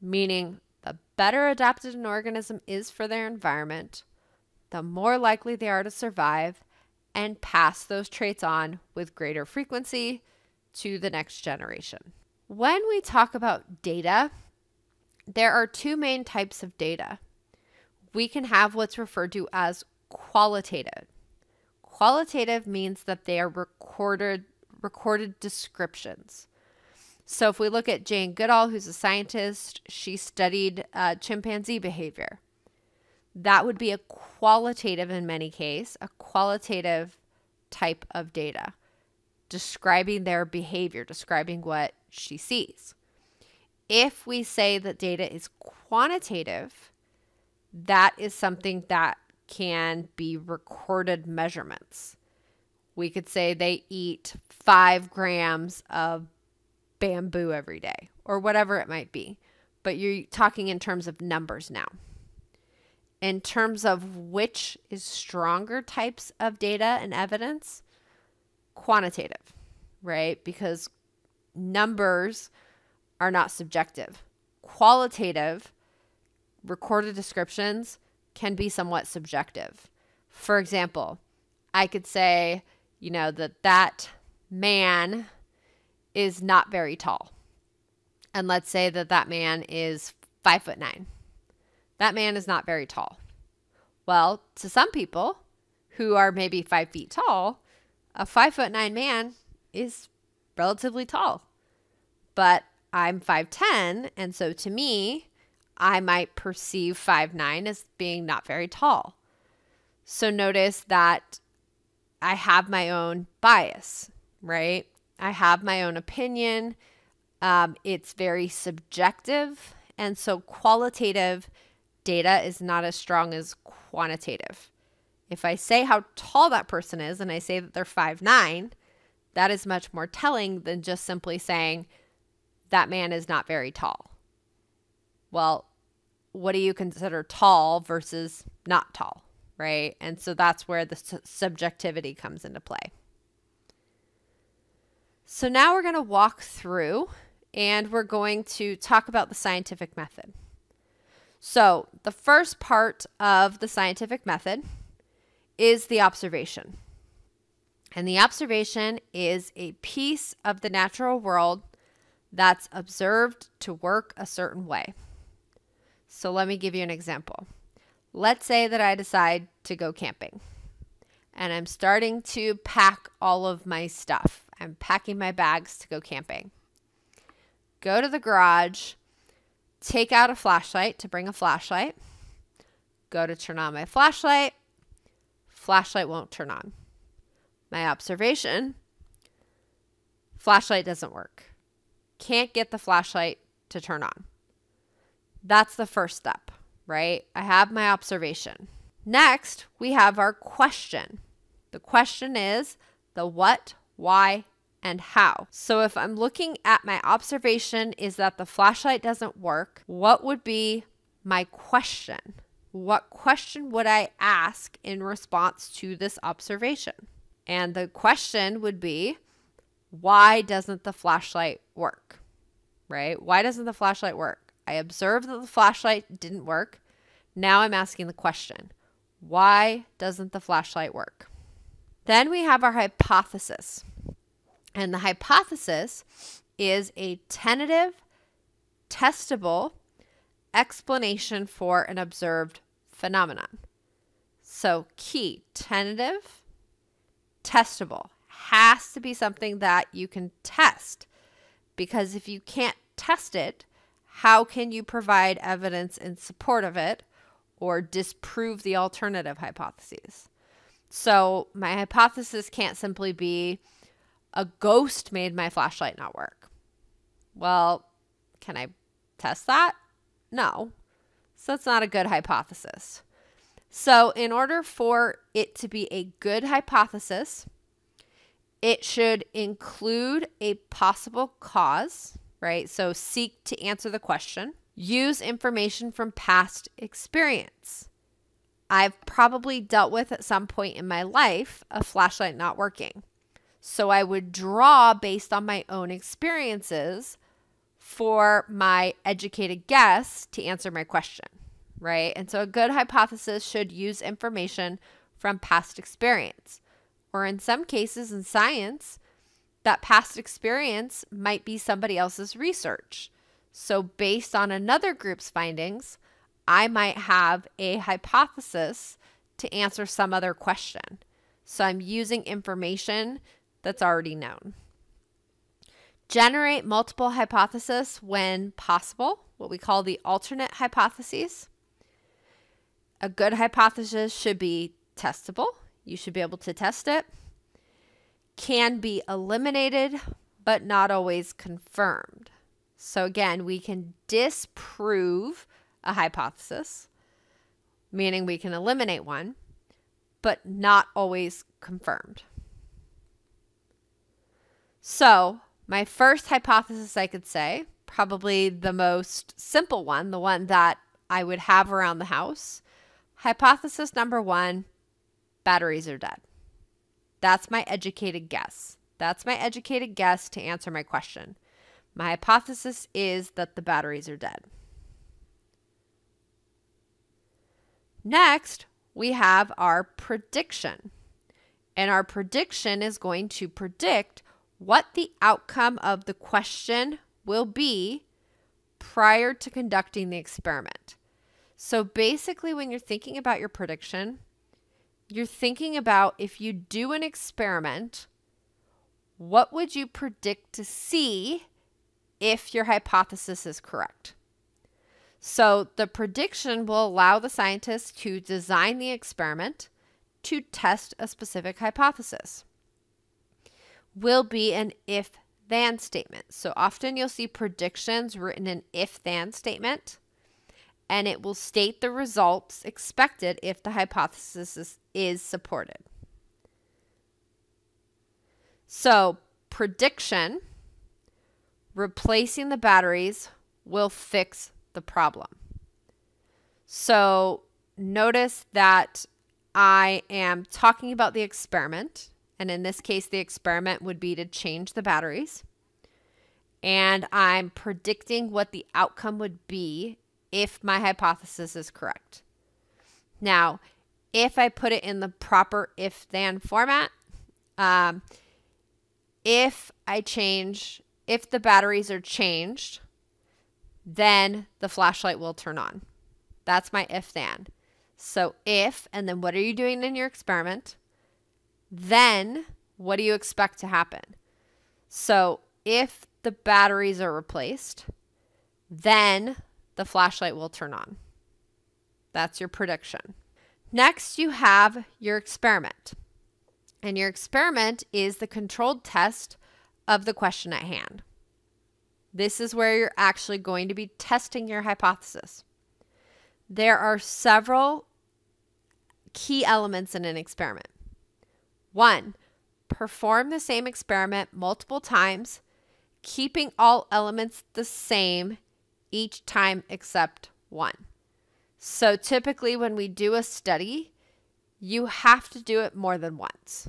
meaning the better adapted an organism is for their environment, the more likely they are to survive and pass those traits on with greater frequency to the next generation. When we talk about data, there are two main types of data. We can have what's referred to as qualitative. Qualitative means that they are recorded recorded descriptions. So if we look at Jane Goodall, who's a scientist, she studied uh, chimpanzee behavior. That would be a qualitative, in many cases, a qualitative type of data, describing their behavior, describing what she sees. If we say that data is quantitative, that is something that can be recorded measurements. We could say they eat five grams of bamboo every day or whatever it might be. But you're talking in terms of numbers now. In terms of which is stronger types of data and evidence, quantitative, right? Because numbers are not subjective. Qualitative, recorded descriptions can be somewhat subjective. For example, I could say, you know, that that man is not very tall. And let's say that that man is five foot nine. That man is not very tall. Well, to some people who are maybe five feet tall, a five foot nine man is relatively tall. But I'm 5'10, and so to me, I might perceive five nine as being not very tall. So notice that I have my own bias, right? I have my own opinion. Um, it's very subjective. And so qualitative data is not as strong as quantitative. If I say how tall that person is and I say that they're five nine, that is much more telling than just simply saying that man is not very tall. Well, what do you consider tall versus not tall, right? And so that's where the su- subjectivity comes into play. So now we're going to walk through and we're going to talk about the scientific method. So, the first part of the scientific method is the observation. And the observation is a piece of the natural world that's observed to work a certain way. So, let me give you an example. Let's say that I decide to go camping and I'm starting to pack all of my stuff. I'm packing my bags to go camping. Go to the garage, take out a flashlight to bring a flashlight. Go to turn on my flashlight. Flashlight won't turn on. My observation flashlight doesn't work. Can't get the flashlight to turn on. That's the first step, right? I have my observation. Next, we have our question. The question is the what, why, and how. So if I'm looking at my observation is that the flashlight doesn't work, what would be my question? What question would I ask in response to this observation? And the question would be, why doesn't the flashlight work? Right? Why doesn't the flashlight work? I observed that the flashlight didn't work. Now I'm asking the question, why doesn't the flashlight work? Then we have our hypothesis. And the hypothesis is a tentative, testable explanation for an observed phenomenon. So, key tentative, testable has to be something that you can test because if you can't test it, how can you provide evidence in support of it or disprove the alternative hypotheses? So my hypothesis can't simply be a ghost made my flashlight not work. Well, can I test that? No. So that's not a good hypothesis. So, in order for it to be a good hypothesis, it should include a possible cause, right? So, seek to answer the question. Use information from past experience. I've probably dealt with at some point in my life a flashlight not working. So I would draw based on my own experiences for my educated guess to answer my question, right? And so a good hypothesis should use information from past experience. Or in some cases in science, that past experience might be somebody else's research. So, based on another group's findings, I might have a hypothesis to answer some other question. So, I'm using information that's already known. Generate multiple hypotheses when possible, what we call the alternate hypotheses. A good hypothesis should be testable. You should be able to test it. Can be eliminated, but not always confirmed. So, again, we can disprove a hypothesis, meaning we can eliminate one, but not always confirmed. So, my first hypothesis, I could say, probably the most simple one, the one that I would have around the house. Hypothesis number one batteries are dead. That's my educated guess. That's my educated guess to answer my question. My hypothesis is that the batteries are dead. Next, we have our prediction. And our prediction is going to predict what the outcome of the question will be prior to conducting the experiment. So basically, when you're thinking about your prediction, you're thinking about if you do an experiment, what would you predict to see if your hypothesis is correct? So the prediction will allow the scientists to design the experiment to test a specific hypothesis will be an if then statement. So often you'll see predictions written in if then statement, and it will state the results expected if the hypothesis is, is supported. So, prediction replacing the batteries will fix the problem. So, notice that I am talking about the experiment and in this case, the experiment would be to change the batteries. And I'm predicting what the outcome would be if my hypothesis is correct. Now, if I put it in the proper if then format, um, if I change, if the batteries are changed, then the flashlight will turn on. That's my if then. So if, and then what are you doing in your experiment? then what do you expect to happen? So if the batteries are replaced, then the flashlight will turn on. That's your prediction. Next, you have your experiment. And your experiment is the controlled test of the question at hand. This is where you're actually going to be testing your hypothesis. There are several key elements in an experiment. One, perform the same experiment multiple times, keeping all elements the same each time except one. So typically, when we do a study, you have to do it more than once.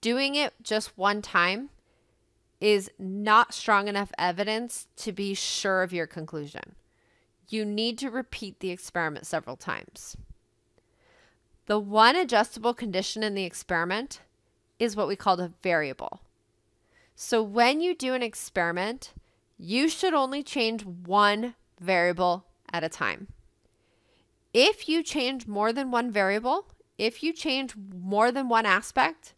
Doing it just one time is not strong enough evidence to be sure of your conclusion. You need to repeat the experiment several times. The one adjustable condition in the experiment is what we call a variable. So when you do an experiment, you should only change one variable at a time. If you change more than one variable, if you change more than one aspect,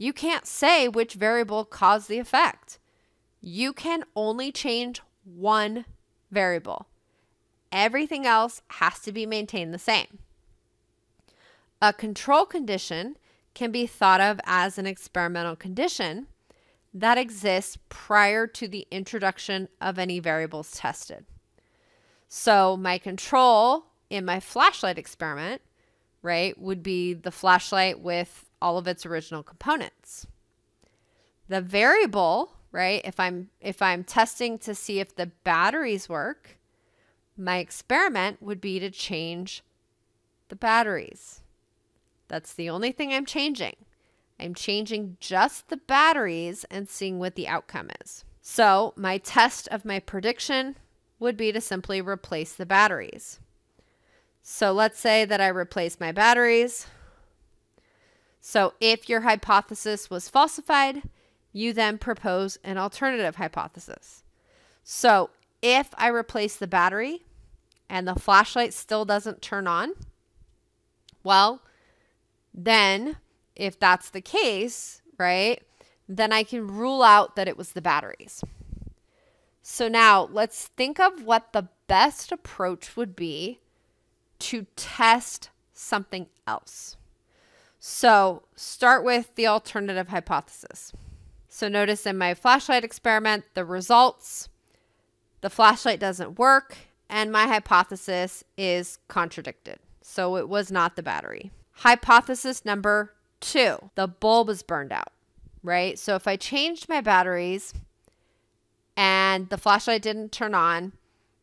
you can't say which variable caused the effect. You can only change one variable. Everything else has to be maintained the same. A control condition can be thought of as an experimental condition that exists prior to the introduction of any variables tested. So, my control in my flashlight experiment, right, would be the flashlight with all of its original components. The variable, right, if I'm if I'm testing to see if the batteries work, my experiment would be to change the batteries. That's the only thing I'm changing. I'm changing just the batteries and seeing what the outcome is. So my test of my prediction would be to simply replace the batteries. So let's say that I replace my batteries. So if your hypothesis was falsified, you then propose an alternative hypothesis. So if I replace the battery and the flashlight still doesn't turn on, well, then if that's the case, right, then I can rule out that it was the batteries. So now let's think of what the best approach would be to test something else. So start with the alternative hypothesis. So notice in my flashlight experiment, the results, the flashlight doesn't work, and my hypothesis is contradicted. So it was not the battery. Hypothesis number two, the bulb is burned out, right? So if I changed my batteries and the flashlight didn't turn on,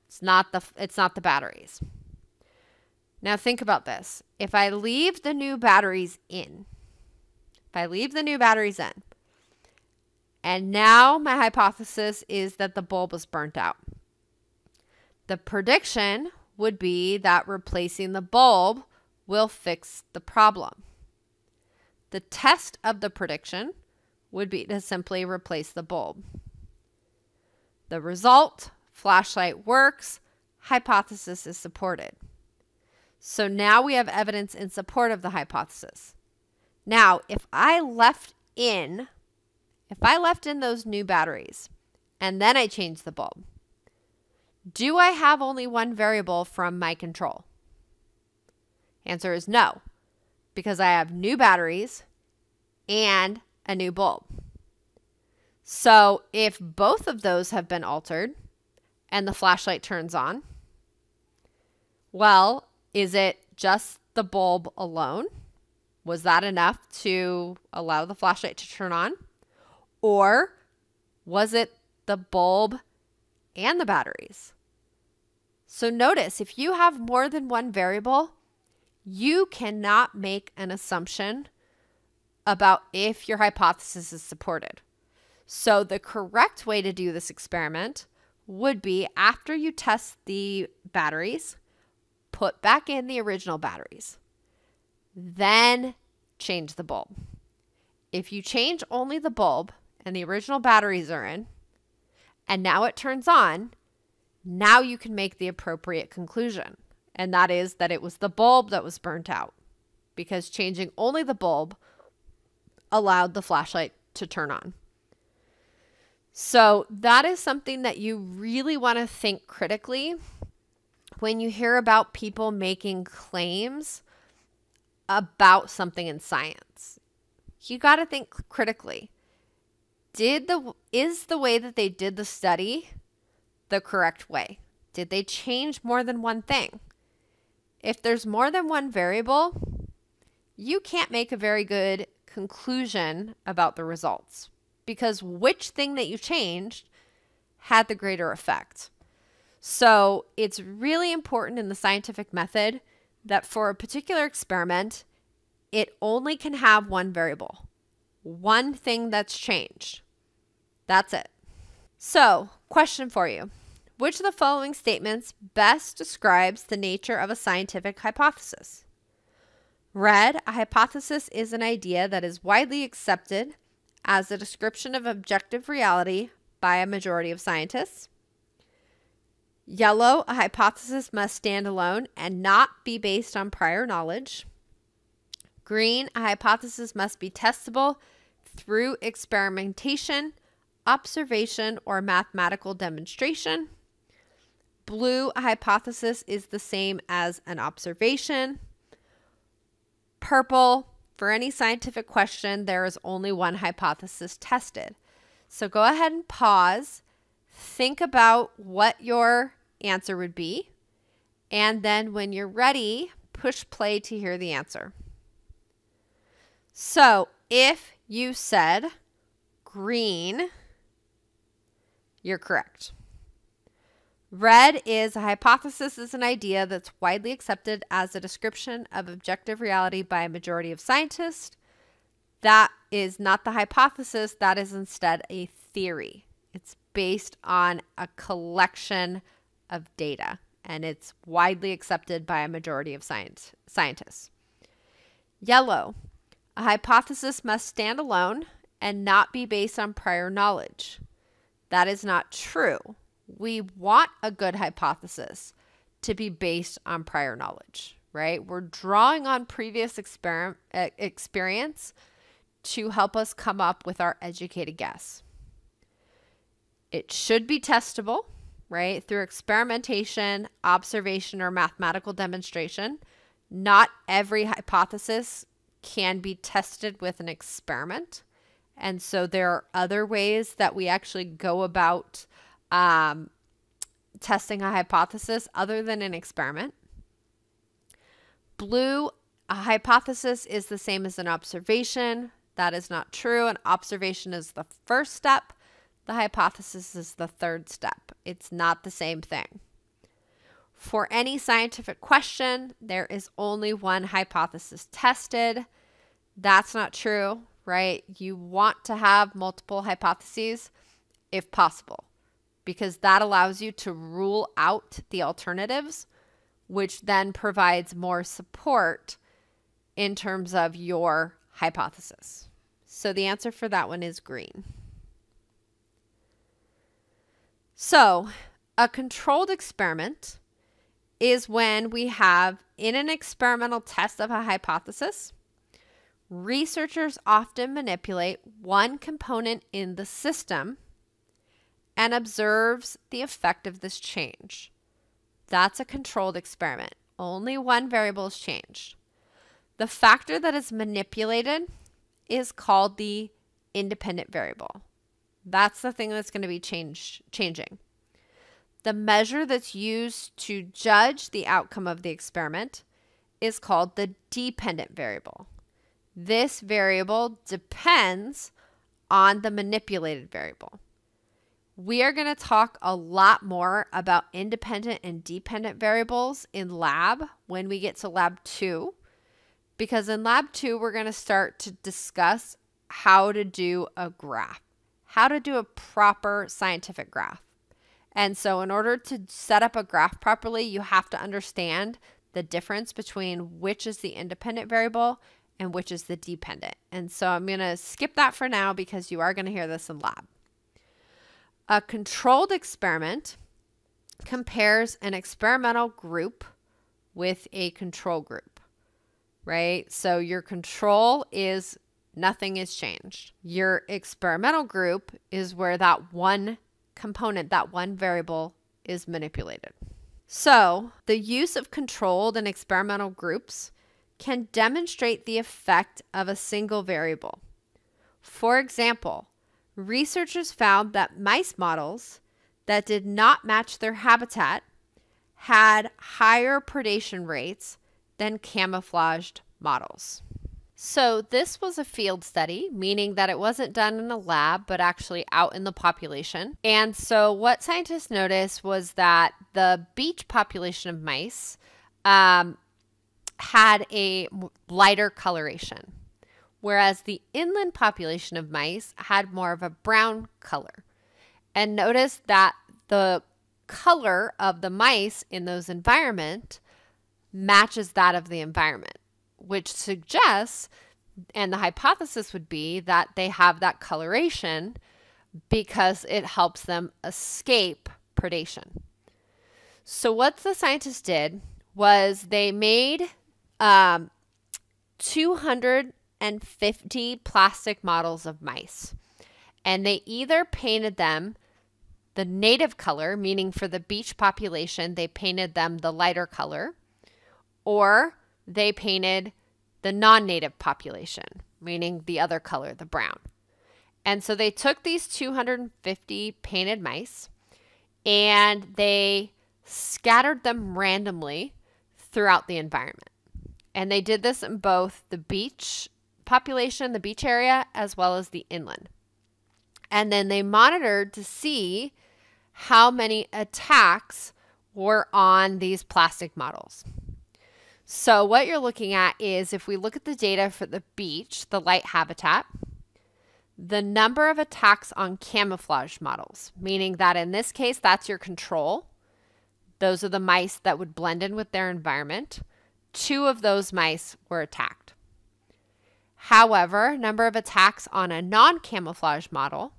it's not the it's not the batteries. Now think about this. If I leave the new batteries in, if I leave the new batteries in, and now my hypothesis is that the bulb was burnt out. The prediction would be that replacing the bulb will fix the problem. The test of the prediction would be to simply replace the bulb. The result, flashlight works, hypothesis is supported. So now we have evidence in support of the hypothesis. Now, if I left in, if I left in those new batteries and then I changed the bulb, do I have only one variable from my control? Answer is no, because I have new batteries and a new bulb. So if both of those have been altered and the flashlight turns on, well, is it just the bulb alone? Was that enough to allow the flashlight to turn on? Or was it the bulb and the batteries? So notice if you have more than one variable, you cannot make an assumption about if your hypothesis is supported. So the correct way to do this experiment would be after you test the batteries, put back in the original batteries. Then change the bulb. If you change only the bulb and the original batteries are in, and now it turns on, now you can make the appropriate conclusion. And that is that it was the bulb that was burnt out because changing only the bulb allowed the flashlight to turn on. So that is something that you really want to think critically when you hear about people making claims about something in science, you got to think critically. Did the is the way that they did the study the correct way? Did they change more than one thing? If there's more than one variable, you can't make a very good conclusion about the results because which thing that you changed had the greater effect. So it's really important in the scientific method that for a particular experiment, it only can have one variable, one thing that's changed. That's it. So, question for you Which of the following statements best describes the nature of a scientific hypothesis? Red, a hypothesis is an idea that is widely accepted as a description of objective reality by a majority of scientists. Yellow, a hypothesis must stand alone and not be based on prior knowledge. Green, a hypothesis must be testable through experimentation, observation, or mathematical demonstration. Blue, a hypothesis is the same as an observation. Purple, for any scientific question, there is only one hypothesis tested. So go ahead and pause think about what your answer would be. And then when you're ready, push play to hear the answer. So if you said green, you're correct. Red is a hypothesis is an idea that's widely accepted as a description of objective reality by a majority of scientists. That is not the hypothesis, that is instead a theory. It's based on a collection of data and it's widely accepted by a majority of science, scientists. Yellow, a hypothesis must stand alone and not be based on prior knowledge. That is not true. We want a good hypothesis to be based on prior knowledge, right? We're drawing on previous exper- experience to help us come up with our educated guess. It should be testable, right? Through experimentation, observation, or mathematical demonstration. Not every hypothesis can be tested with an experiment. And so there are other ways that we actually go about um, testing a hypothesis other than an experiment. Blue, a hypothesis is the same as an observation. That is not true. An observation is the first step, the hypothesis is the third step. It's not the same thing. For any scientific question, there is only one hypothesis tested. That's not true, right? You want to have multiple hypotheses if possible, because that allows you to rule out the alternatives, which then provides more support in terms of your hypothesis. So the answer for that one is green. So, a controlled experiment is when we have, in an experimental test of a hypothesis, researchers often manipulate one component in the system and observes the effect of this change. That's a controlled experiment. Only one variable is changed. The factor that is manipulated is called the independent variable. That's the thing that's going to be change, changing. The measure that's used to judge the outcome of the experiment is called the dependent variable. This variable depends on the manipulated variable. We are going to talk a lot more about independent and dependent variables in lab when we get to lab two, because in lab two, we're going to start to discuss how to do a graph how to do a proper scientific graph. And so, in order to set up a graph properly, you have to understand the difference between which is the independent variable and which is the dependent. And so, I'm going to skip that for now because you are going to hear this in lab. A controlled experiment compares an experimental group with a control group, right? So, your control is nothing is changed. Your experimental group is where that one component, that one variable is manipulated. So, the use of controlled and experimental groups can demonstrate the effect of a single variable. For example, researchers found that mice models that did not match their habitat had higher predation rates than camouflaged models. So, this was a field study, meaning that it wasn't done in a lab, but actually out in the population. And so, what scientists noticed was that the beach population of mice um, had a lighter coloration, whereas the inland population of mice had more of a brown color. And notice that the color of the mice in those environment matches that of the environment which suggests, and the hypothesis would be that they have that coloration because it helps them escape predation. So, what the scientists did was they made um, 250 plastic models of mice, and they either painted them the native color, meaning for the beach population, they painted them the lighter color, or they painted the non native population, meaning the other color, the brown. And so they took these 250 painted mice and they scattered them randomly throughout the environment. And they did this in both the beach population, the beach area, as well as the inland. And then they monitored to see how many attacks were on these plastic models. So, what you're looking at is if we look at the data for the beach, the light habitat, the number of attacks on camouflage models, meaning that in this case, that's your control. Those are the mice that would blend in with their environment. Two of those mice were attacked. However, number of attacks on a non camouflage model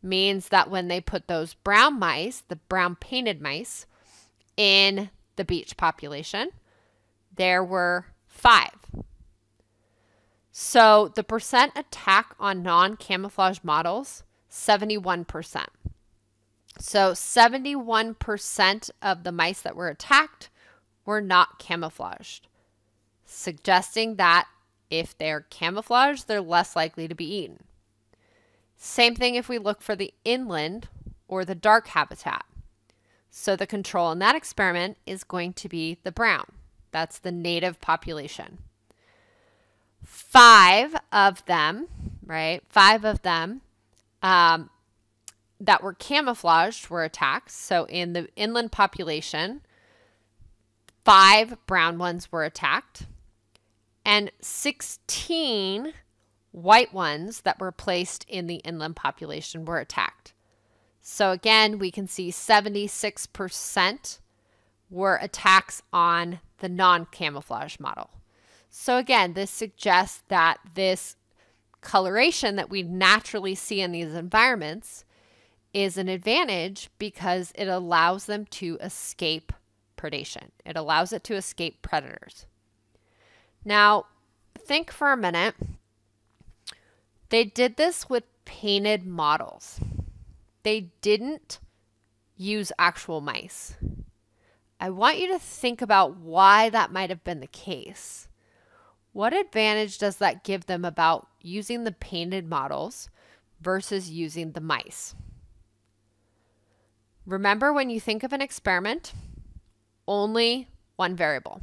means that when they put those brown mice, the brown painted mice, in the beach population, there were five. So the percent attack on non camouflage models, 71%. So 71% of the mice that were attacked were not camouflaged, suggesting that if they're camouflaged, they're less likely to be eaten. Same thing if we look for the inland or the dark habitat. So the control in that experiment is going to be the brown. That's the native population. Five of them, right? Five of them um, that were camouflaged were attacked. So in the inland population, five brown ones were attacked, and 16 white ones that were placed in the inland population were attacked. So again, we can see 76% were attacks on the non camouflage model. So again, this suggests that this coloration that we naturally see in these environments is an advantage because it allows them to escape predation. It allows it to escape predators. Now, think for a minute. They did this with painted models. They didn't use actual mice. I want you to think about why that might have been the case. What advantage does that give them about using the painted models versus using the mice? Remember, when you think of an experiment, only one variable.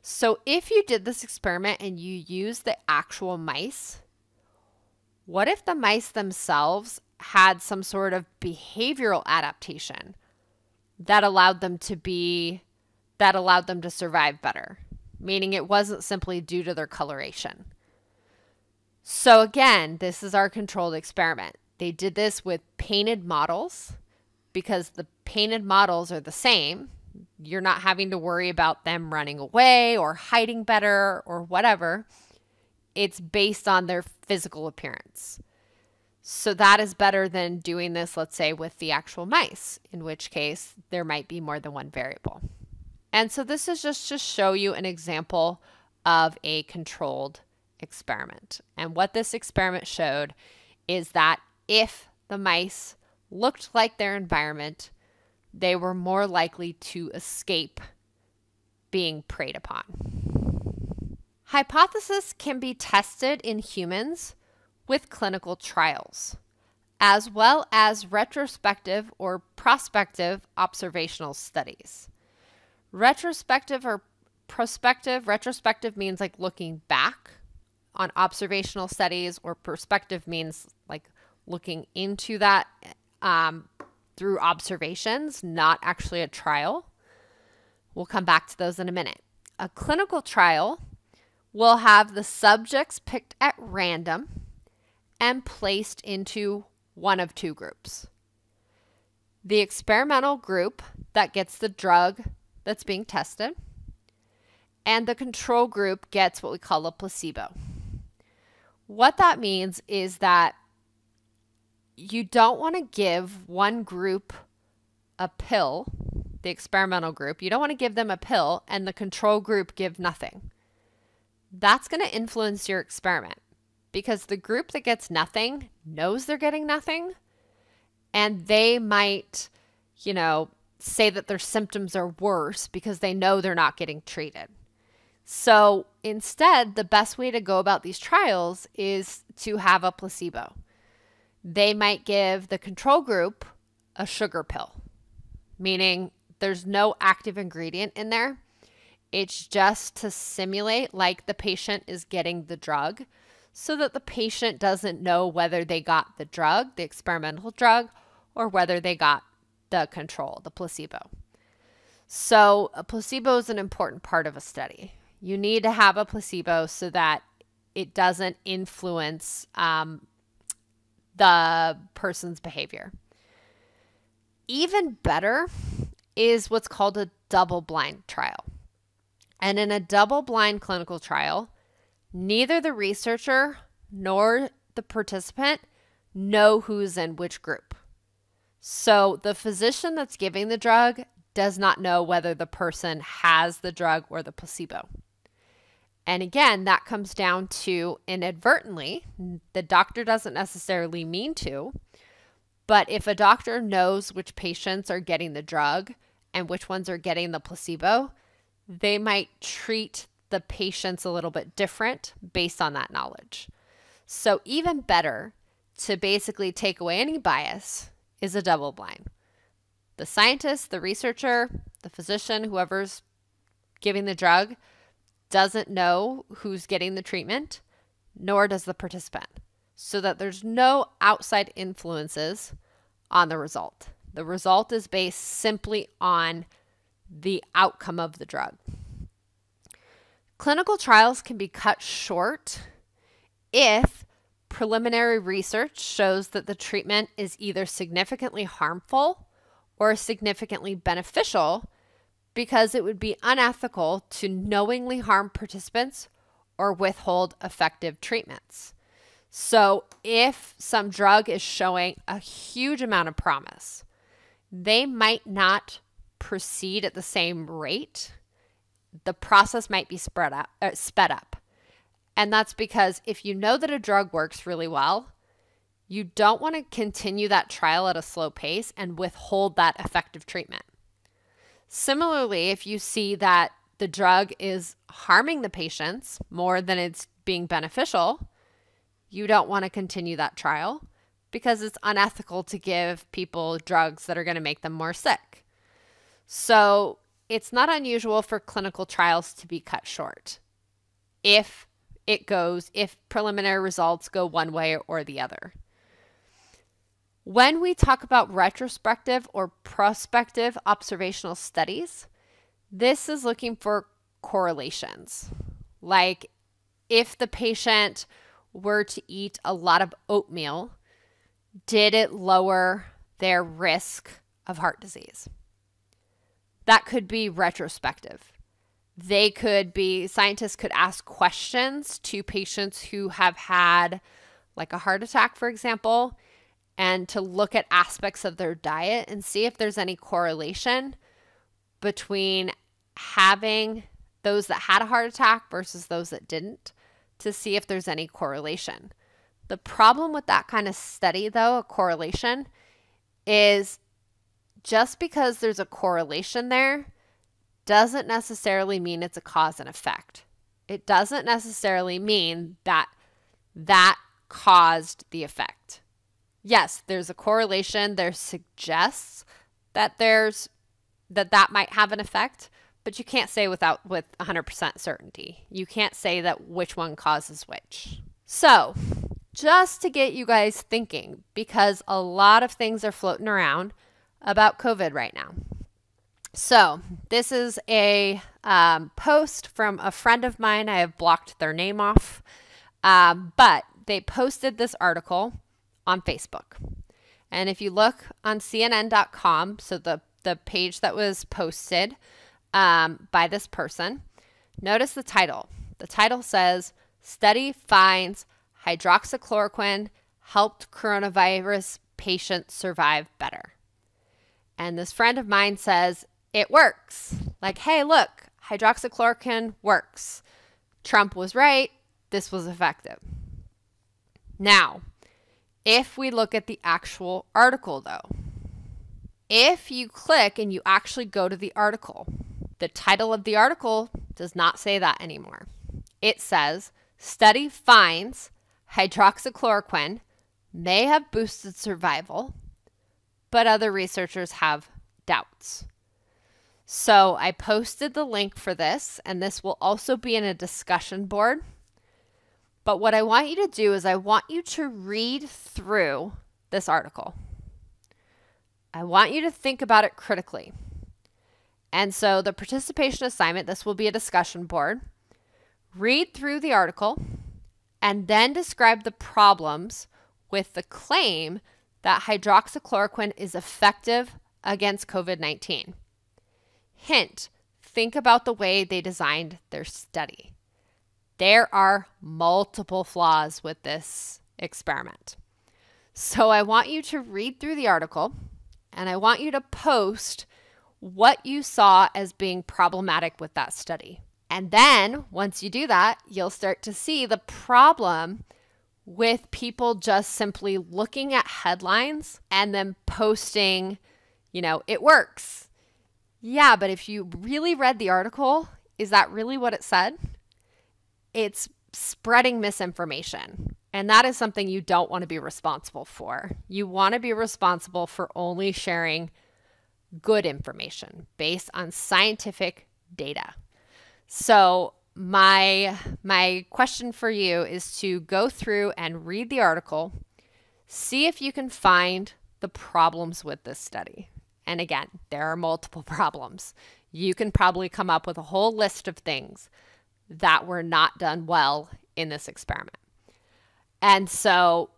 So if you did this experiment and you used the actual mice, what if the mice themselves had some sort of behavioral adaptation that allowed them to be that allowed them to survive better, meaning it wasn't simply due to their coloration. So again, this is our controlled experiment. They did this with painted models because the painted models are the same. You're not having to worry about them running away or hiding better or whatever. It's based on their physical appearance. So that is better than doing this, let's say, with the actual mice, in which case there might be more than one variable. And so this is just to show you an example of a controlled experiment. And what this experiment showed is that if the mice looked like their environment, they were more likely to escape being preyed upon. Hypothesis can be tested in humans with clinical trials, as well as retrospective or prospective observational studies. Retrospective or prospective, retrospective means like looking back on observational studies, or perspective means like looking into that um, through observations, not actually a trial. We'll come back to those in a minute. A clinical trial will have the subjects picked at random and placed into one of two groups. The experimental group that gets the drug that's being tested, and the control group gets what we call a placebo. What that means is that you don't want to give one group a pill, the experimental group, you don't want to give them a pill and the control group give nothing. That's going to influence your experiment because the group that gets nothing knows they're getting nothing and they might, you know, say that their symptoms are worse because they know they're not getting treated. So instead, the best way to go about these trials is to have a placebo. They might give the control group a sugar pill, meaning there's no active ingredient in there. It's just to simulate like the patient is getting the drug so that the patient doesn't know whether they got the drug, the experimental drug, or whether they got the control, the placebo. So, a placebo is an important part of a study. You need to have a placebo so that it doesn't influence um, the person's behavior. Even better is what's called a double blind trial. And in a double blind clinical trial, neither the researcher nor the participant know who's in which group. So the physician that's giving the drug does not know whether the person has the drug or the placebo. And again, that comes down to inadvertently, the doctor doesn't necessarily mean to, but if a doctor knows which patients are getting the drug and which ones are getting the placebo, they might treat the patients a little bit different based on that knowledge. So, even better to basically take away any bias is a double blind the scientist, the researcher, the physician, whoever's giving the drug, doesn't know who's getting the treatment, nor does the participant, so that there's no outside influences on the result. The result is based simply on the outcome of the drug. Clinical trials can be cut short if preliminary research shows that the treatment is either significantly harmful or significantly beneficial because it would be unethical to knowingly harm participants or withhold effective treatments. So, if some drug is showing a huge amount of promise, they might not proceed at the same rate. The process might be spread up, uh, sped up. And that's because if you know that a drug works really well, you don't want to continue that trial at a slow pace and withhold that effective treatment. Similarly, if you see that the drug is harming the patients more than it's being beneficial, you don't want to continue that trial because it's unethical to give people drugs that are going to make them more sick. So, it's not unusual for clinical trials to be cut short if it goes, if preliminary results go one way or the other. When we talk about retrospective or prospective observational studies, this is looking for correlations. Like if the patient were to eat a lot of oatmeal, did it lower their risk of heart disease? That could be retrospective. They could be, scientists could ask questions to patients who have had, like a heart attack, for example, and to look at aspects of their diet and see if there's any correlation between having those that had a heart attack versus those that didn't to see if there's any correlation. The problem with that kind of study, though, a correlation, is just because there's a correlation there doesn't necessarily mean it's a cause and effect. It doesn't necessarily mean that that caused the effect yes, there's a correlation. There suggests that there's that that might have an effect, but you can't say without with 100% certainty. You can't say that which one causes which. So, just to get you guys thinking because a lot of things are floating around about COVID right now. So, this is a um, post from a friend of mine. I have blocked their name off, um, but they posted this article on Facebook. And if you look on CNN.com, so the, the page that was posted um, by this person, notice the title. The title says Study finds hydroxychloroquine helped coronavirus patients survive better. And this friend of mine says it works. Like, hey, look, hydroxychloroquine works. Trump was right. This was effective. Now, if we look at the actual article, though, if you click and you actually go to the article, the title of the article does not say that anymore. It says, Study finds hydroxychloroquine may have boosted survival, but other researchers have doubts. So I posted the link for this, and this will also be in a discussion board but what I want you to do is I want you to read through this article. I want you to think about it critically. And so, the participation assignment this will be a discussion board. Read through the article and then describe the problems with the claim that hydroxychloroquine is effective against COVID 19. Hint think about the way they designed their study. There are multiple flaws with this experiment. So I want you to read through the article and I want you to post what you saw as being problematic with that study. And then once you do that, you'll start to see the problem with people just simply looking at headlines and then posting, you know, it works. Yeah, but if you really read the article, is that really what it said? It's spreading misinformation. And that is something you don't want to be responsible for. You want to be responsible for only sharing good information based on scientific data. So, my my question for you is to go through and read the article, see if you can find the problems with this study. And again, there are multiple (laughs) problems. You can probably come up with a whole list of things that were not done well in this experiment. And so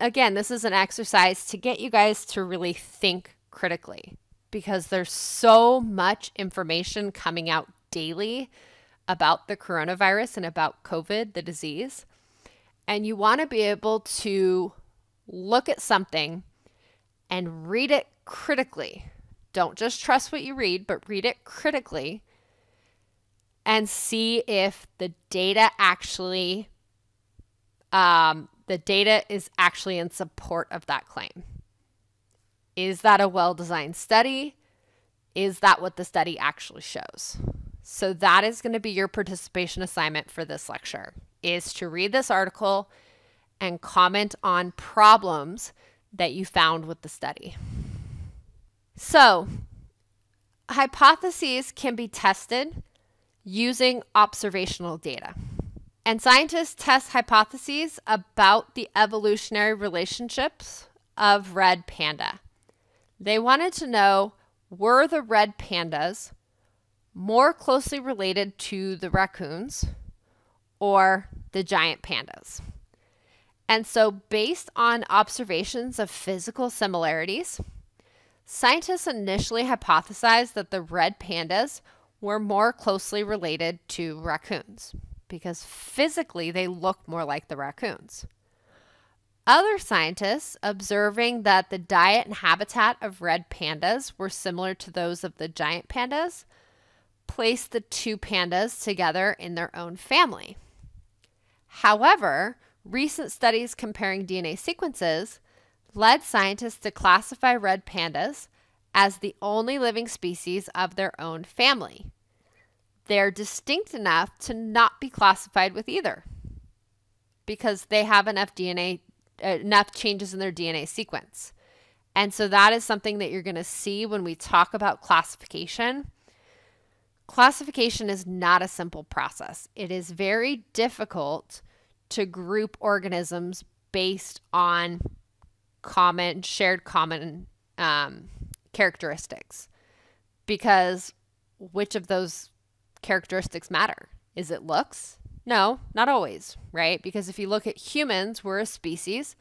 again, this is an exercise to get you guys to really think critically because there's so much information coming out daily about the coronavirus and about COVID, the disease. And you want to be able to look at something and read it critically. Don't just trust what you read, but read it critically and see if the data actually um, the data is actually in support of that claim. Is that a well designed study? Is that what the study actually shows? So that is going to be your participation assignment for this lecture is to read this article and comment on problems that you found with the study. So, hypotheses can be tested using observational data. And scientists test hypotheses about the evolutionary relationships of red panda. They wanted to know were the red pandas more closely related to the raccoons or the giant pandas. And so, based on observations of physical similarities, scientists initially hypothesized that the red pandas were more closely related to raccoons because physically they look more like the raccoons. Other scientists, observing that the diet and habitat of red pandas were similar to those of the giant pandas, place the two pandas together in their own family. However, recent studies comparing DNA sequences led scientists to classify red pandas as the only living species of their own family. They're distinct enough to not be classified with either because they have enough DNA, uh, enough changes in their DNA sequence. And so that is something that you're going to see when we talk about classification Classification is not a simple process. It is very difficult to group organisms based on common, shared common um, characteristics. Because which of those characteristics matter? Is it looks? No, not always, right? Because if you look at humans, we're a species.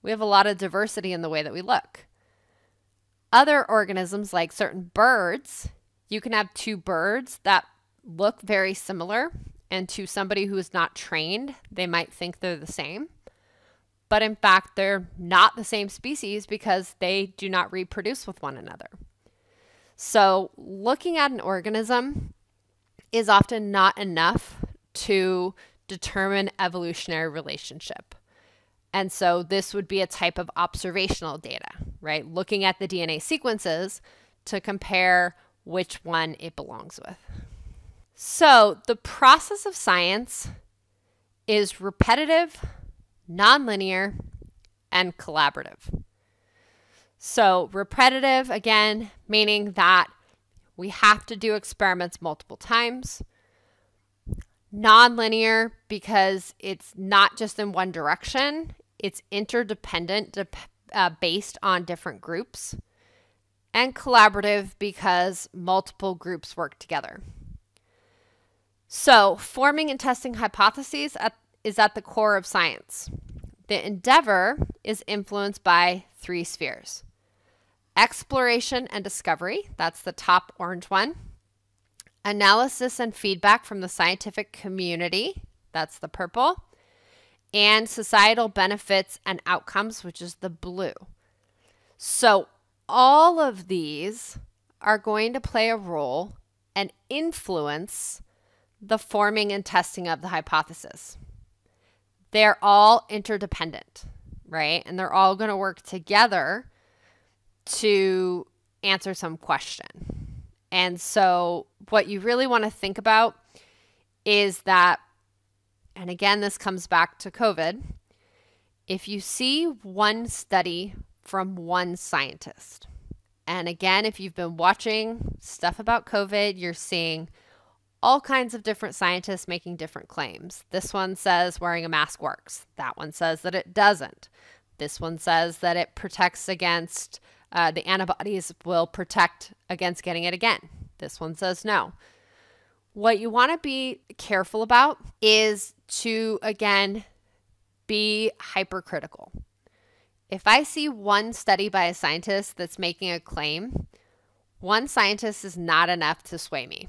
We have a lot of diversity in the way that we look. Other organisms, like certain birds, you can have two birds that look very similar, and to somebody who is not trained, they might think they're the same. But in fact, they're not the same species because they do not reproduce with one another. So, looking at an organism is often not enough to determine evolutionary relationship. And so this would be a type of observational data, right? Looking at the DNA sequences to compare which one it belongs with. So, the process of science is repetitive, nonlinear, and collaborative. So, repetitive, again, meaning that we have to do experiments multiple times. Nonlinear, because it's not just in one direction, it's interdependent uh, based on different groups, and collaborative because multiple groups work together. So, forming and testing hypotheses at, is at the core of science. The endeavor is influenced by three spheres exploration and discovery, that's the top orange one, analysis and feedback from the scientific community, that's the purple, and societal benefits and outcomes, which is the blue. So, all of these are going to play a role and influence the forming and testing of the hypothesis. They're all interdependent, right? And they're all going to work together to answer some question. And so, what you really want to think about is that, and again, this comes back to COVID. If you see one study from one scientist, and again, if you've been watching stuff about COVID, you're seeing all kinds of different scientists making different claims. This one says wearing a mask works. That one says that it doesn't. This one says that it protects against uh, the antibodies will protect against getting it again. This one says no. What you want to be careful about is to, again, be hypercritical. If I see one study by a scientist that's making a claim, one scientist is not enough to sway me.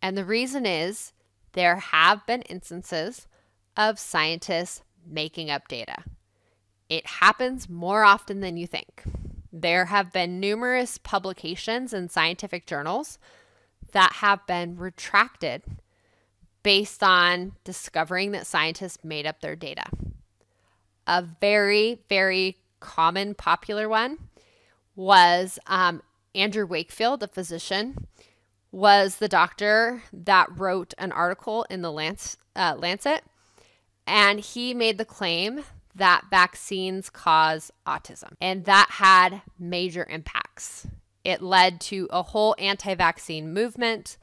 And the reason is there have been instances of scientists making up data. It happens more often than you think. There have been numerous publications in scientific journals that have been retracted based on discovering that scientists made up their data. A very, very common, popular one was um, Andrew Wakefield, a physician, was the doctor that wrote an article in the Lance, uh, Lancet, and he made the claim that vaccines cause autism, and that had major impacts. It led to a whole anti vaccine movement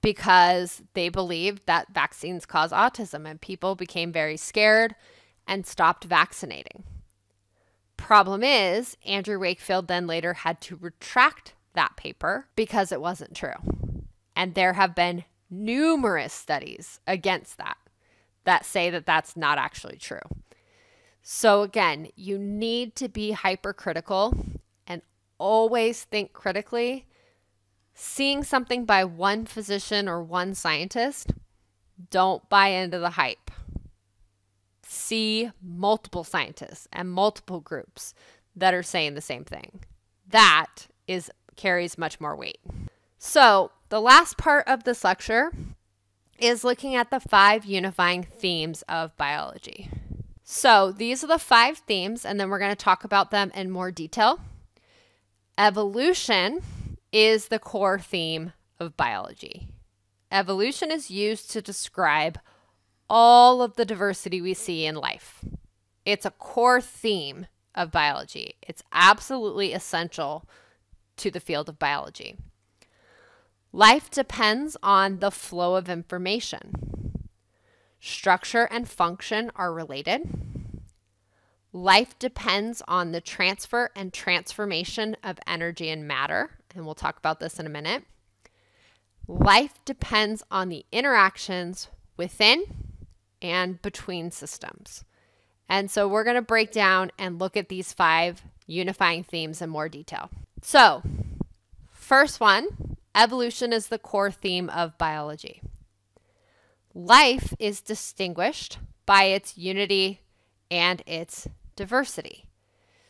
because they believed that vaccines cause autism, and people became very scared and stopped vaccinating. Problem is, Andrew Wakefield then later had to retract that paper because it wasn't true. And there have been numerous studies against that that say that that's not actually true. So, again, you need to be hypercritical and always think critically. Seeing something by one physician or one scientist, don't buy into the hype. See multiple scientists and multiple groups that are saying the same thing. That is carries much more weight. So, the last part of this lecture is looking at the five unifying themes of biology. So these are the five themes, and then we're going to talk about them in more detail. Evolution is the core theme of biology. Evolution is used to describe all of the diversity we see in life. It's a core theme of biology. It's absolutely essential to the field of biology. Life depends on the flow of information. Structure and function are related. Life depends on the transfer and transformation of energy and matter, and we'll talk about this in a minute. Life depends on the interactions within and between systems. And so we're going to break down and look at these five unifying themes in more detail. So, first one evolution is the core theme of biology. Life is distinguished by its unity and its diversity.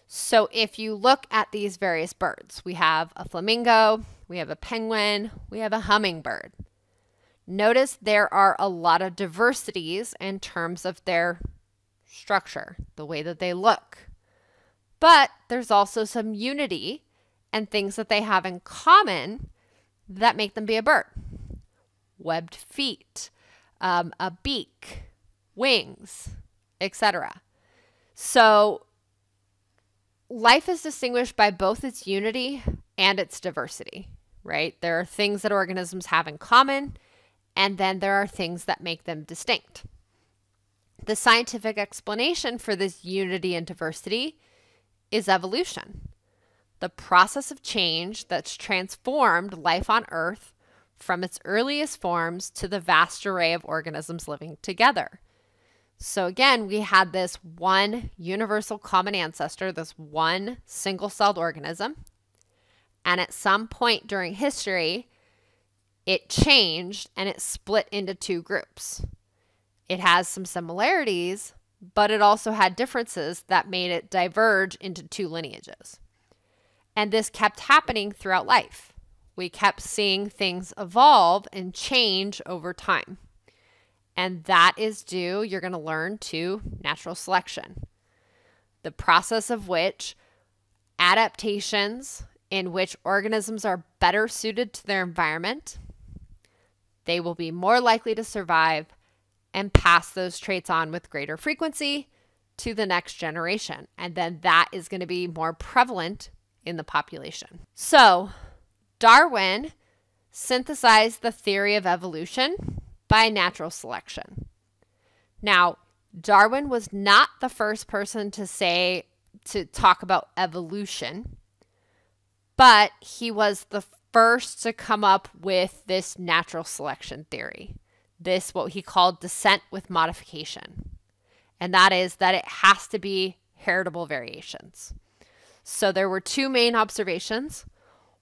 So if you look at these various birds, we have a flamingo, we have a penguin, we have a hummingbird. Notice there are a lot of diversities in terms of their structure, the way that they look. But there's also some unity and things that they have in common that make them be a bird. Webbed feet, um, a beak, wings, etc. So life is distinguished by both its unity and its diversity, right? There are things that organisms have in common, and then there are things that make them distinct. The scientific explanation for this unity and diversity is evolution, the process of change that's transformed life on Earth from its earliest forms to the vast array of organisms living together. So, again, we had this one universal common ancestor, this one single celled organism. And at some point during history, it changed and it split into two groups. It has some similarities, but it also had differences that made it diverge into two lineages. And this kept happening throughout life. We kept seeing things evolve and change over time. And that is due, you're going to learn, to natural selection, the process of which adaptations in which organisms are better suited to their environment, they will be more likely to survive and pass those traits on with greater frequency to the next generation. And then that is going to be more prevalent in the population. So, Darwin synthesized the theory of evolution by natural selection. Now, Darwin was not the first person to say, to talk about evolution, but he was the first to come up with this natural selection theory. This, what he called descent with modification. And that is that it has to be heritable variations. So there were two main observations.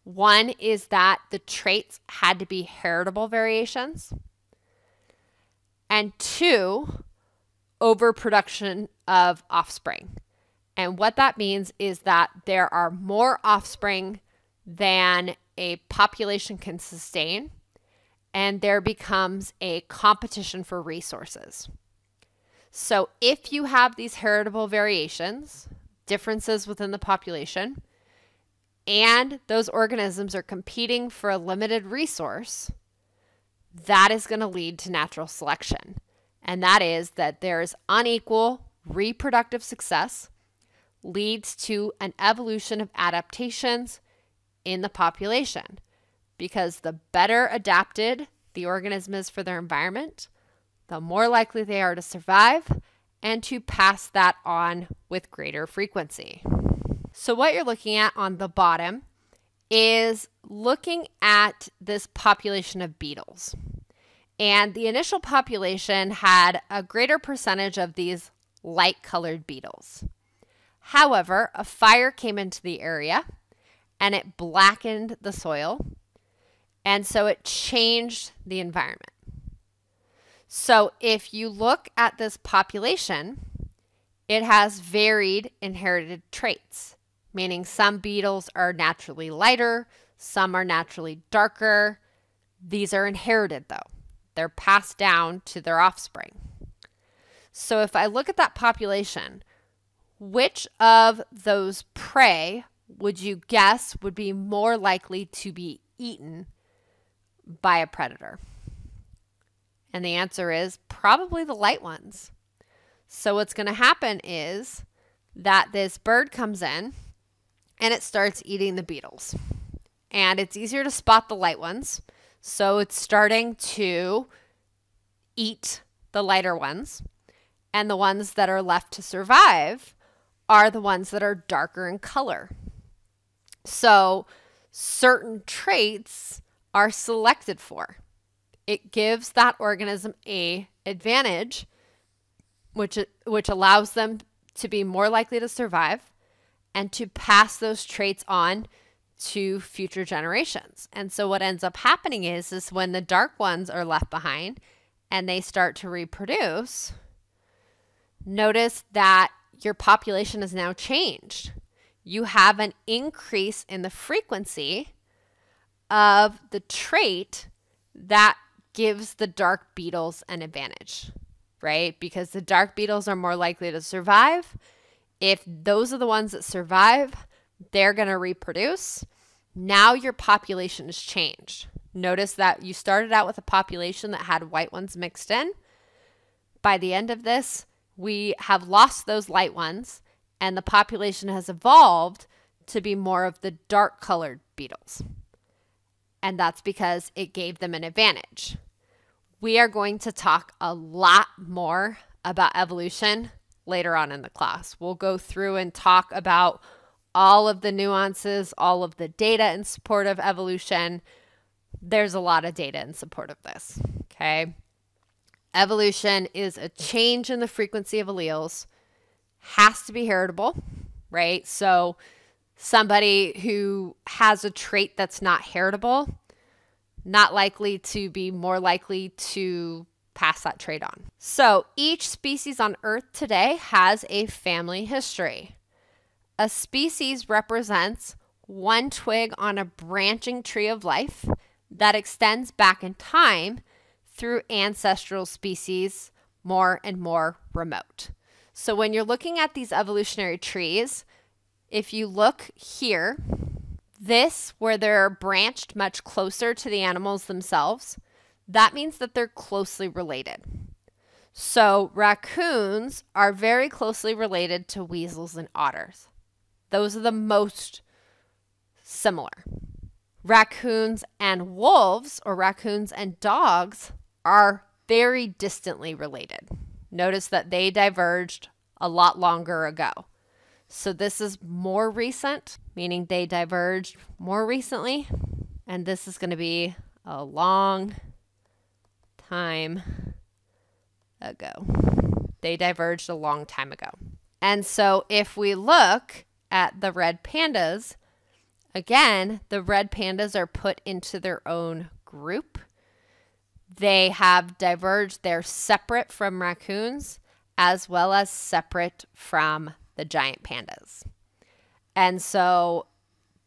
One is that the traits had to be heritable variations and two, overproduction of offspring. And what that means is that there are more offspring than a population can sustain, and there becomes a competition for resources. So, if you have these heritable variations, differences within the population, and those organisms are competing for a limited resource, that is going to lead to natural selection. And that is that there's unequal reproductive success leads to an evolution of adaptations in the population because the better adapted the organism is for their environment, the more likely they are to survive and to pass that on with greater frequency. So, what you're looking at on the bottom is looking at this population of beetles. And the initial population had a greater percentage of these light colored beetles. However, a fire came into the area and it blackened the soil. And so it changed the environment. So if you look at this population, it has varied inherited traits, meaning some beetles are naturally lighter, some are naturally darker. These are inherited though, they're passed down to their offspring. So if I look at that population, which of those prey would you guess would be more likely to be eaten by a predator? And the answer is probably the light ones. So, what's going to happen is that this bird comes in and it starts eating the beetles. And it's easier to spot the light ones. So, it's starting to eat the lighter ones. And the ones that are left to survive are the ones that are darker in color. So certain traits are selected for. It gives that organism a advantage which which allows them to be more likely to survive and to pass those traits on to future generations. And so what ends up happening is is when the dark ones are left behind and they start to reproduce, notice that your population has now changed you have an increase in the frequency of the trait that gives the dark beetles an advantage, right? Because the dark beetles are more likely to survive. If those are the ones that survive, they're going to reproduce. Now your population has changed. Notice that you started out with a population that had white ones mixed in. By the end of this, we have lost those light ones and the population has evolved to be more of the dark colored beetles. And that's because it gave them an advantage. We are going to talk a lot more about evolution later on in the class. We'll go through and talk about all of the nuances, all of the data in support of evolution. There's a lot of data in support of this. Okay. Evolution is a change in the frequency of alleles, has to be heritable, right? So, somebody who has a trait that's not heritable, not likely to be more likely to pass that trait on. So, each species on Earth today has a family history. A species represents one twig on a branching tree of life that extends back in time through ancestral species more and more remote. So when you're looking at these evolutionary trees, if you look here, this where they're branched much closer to the animals themselves, that means that they're closely related. So raccoons are very closely related to weasels and otters. Those are the most similar. Raccoons and wolves, or raccoons and dogs, are very distantly related. Notice that they diverged a lot longer ago. So this is more recent, meaning they diverged more recently. And this is going to be a long time ago. They diverged a long time ago. And so if we look at the red pandas, again, the red pandas are put into their own group they have diverged. They're separate from raccoons as well as separate from the giant pandas. And so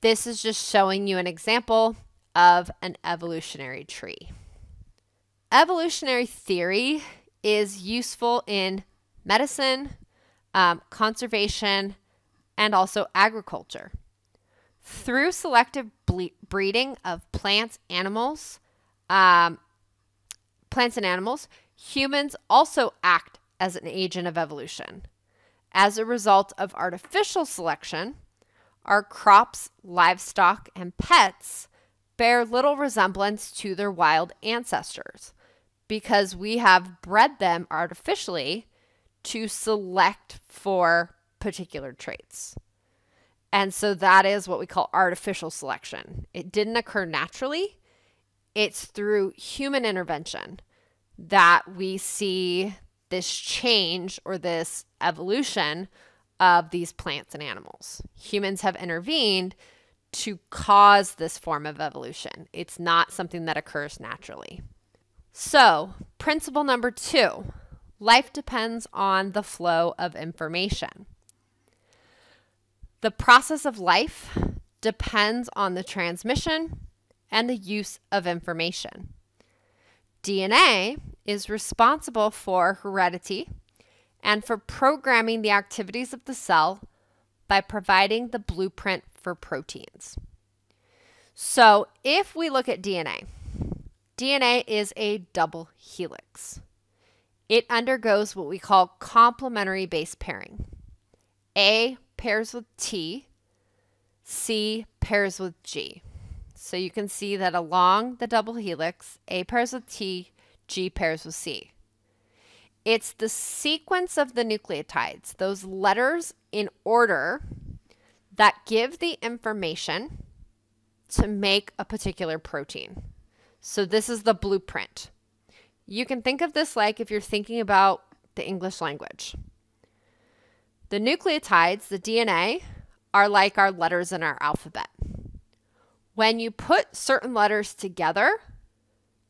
this is just showing you an example of an evolutionary tree. Evolutionary theory is useful in medicine, um, conservation, and also agriculture. Through selective breeding of plants, animals, um, plants and animals, humans also act as an agent of evolution. As a result of artificial selection, our crops, livestock, and pets bear little resemblance to their wild ancestors because we have bred them artificially to select for particular traits. And so that is what we call artificial selection. It didn't occur naturally, it's through human intervention that we see this change or this evolution of these plants and animals. Humans have intervened to cause this form of evolution. It's not something that occurs naturally. So, principle number two life depends on the flow of information. The process of life depends on the transmission and the use of information. DNA is responsible for heredity and for programming the activities of the cell by providing the blueprint for proteins. So, if we look at DNA, DNA is a double helix. It undergoes what we call complementary base pairing. A pairs with T, C pairs with G. So you can see that along the double helix, A pairs with T, G pairs with C. It's the sequence of the nucleotides, those letters in order, that give the information to make a particular protein. So this is the blueprint. You can think of this like if you're thinking about the English language. The nucleotides, the DNA, are like our letters in our alphabet. When you put certain letters together,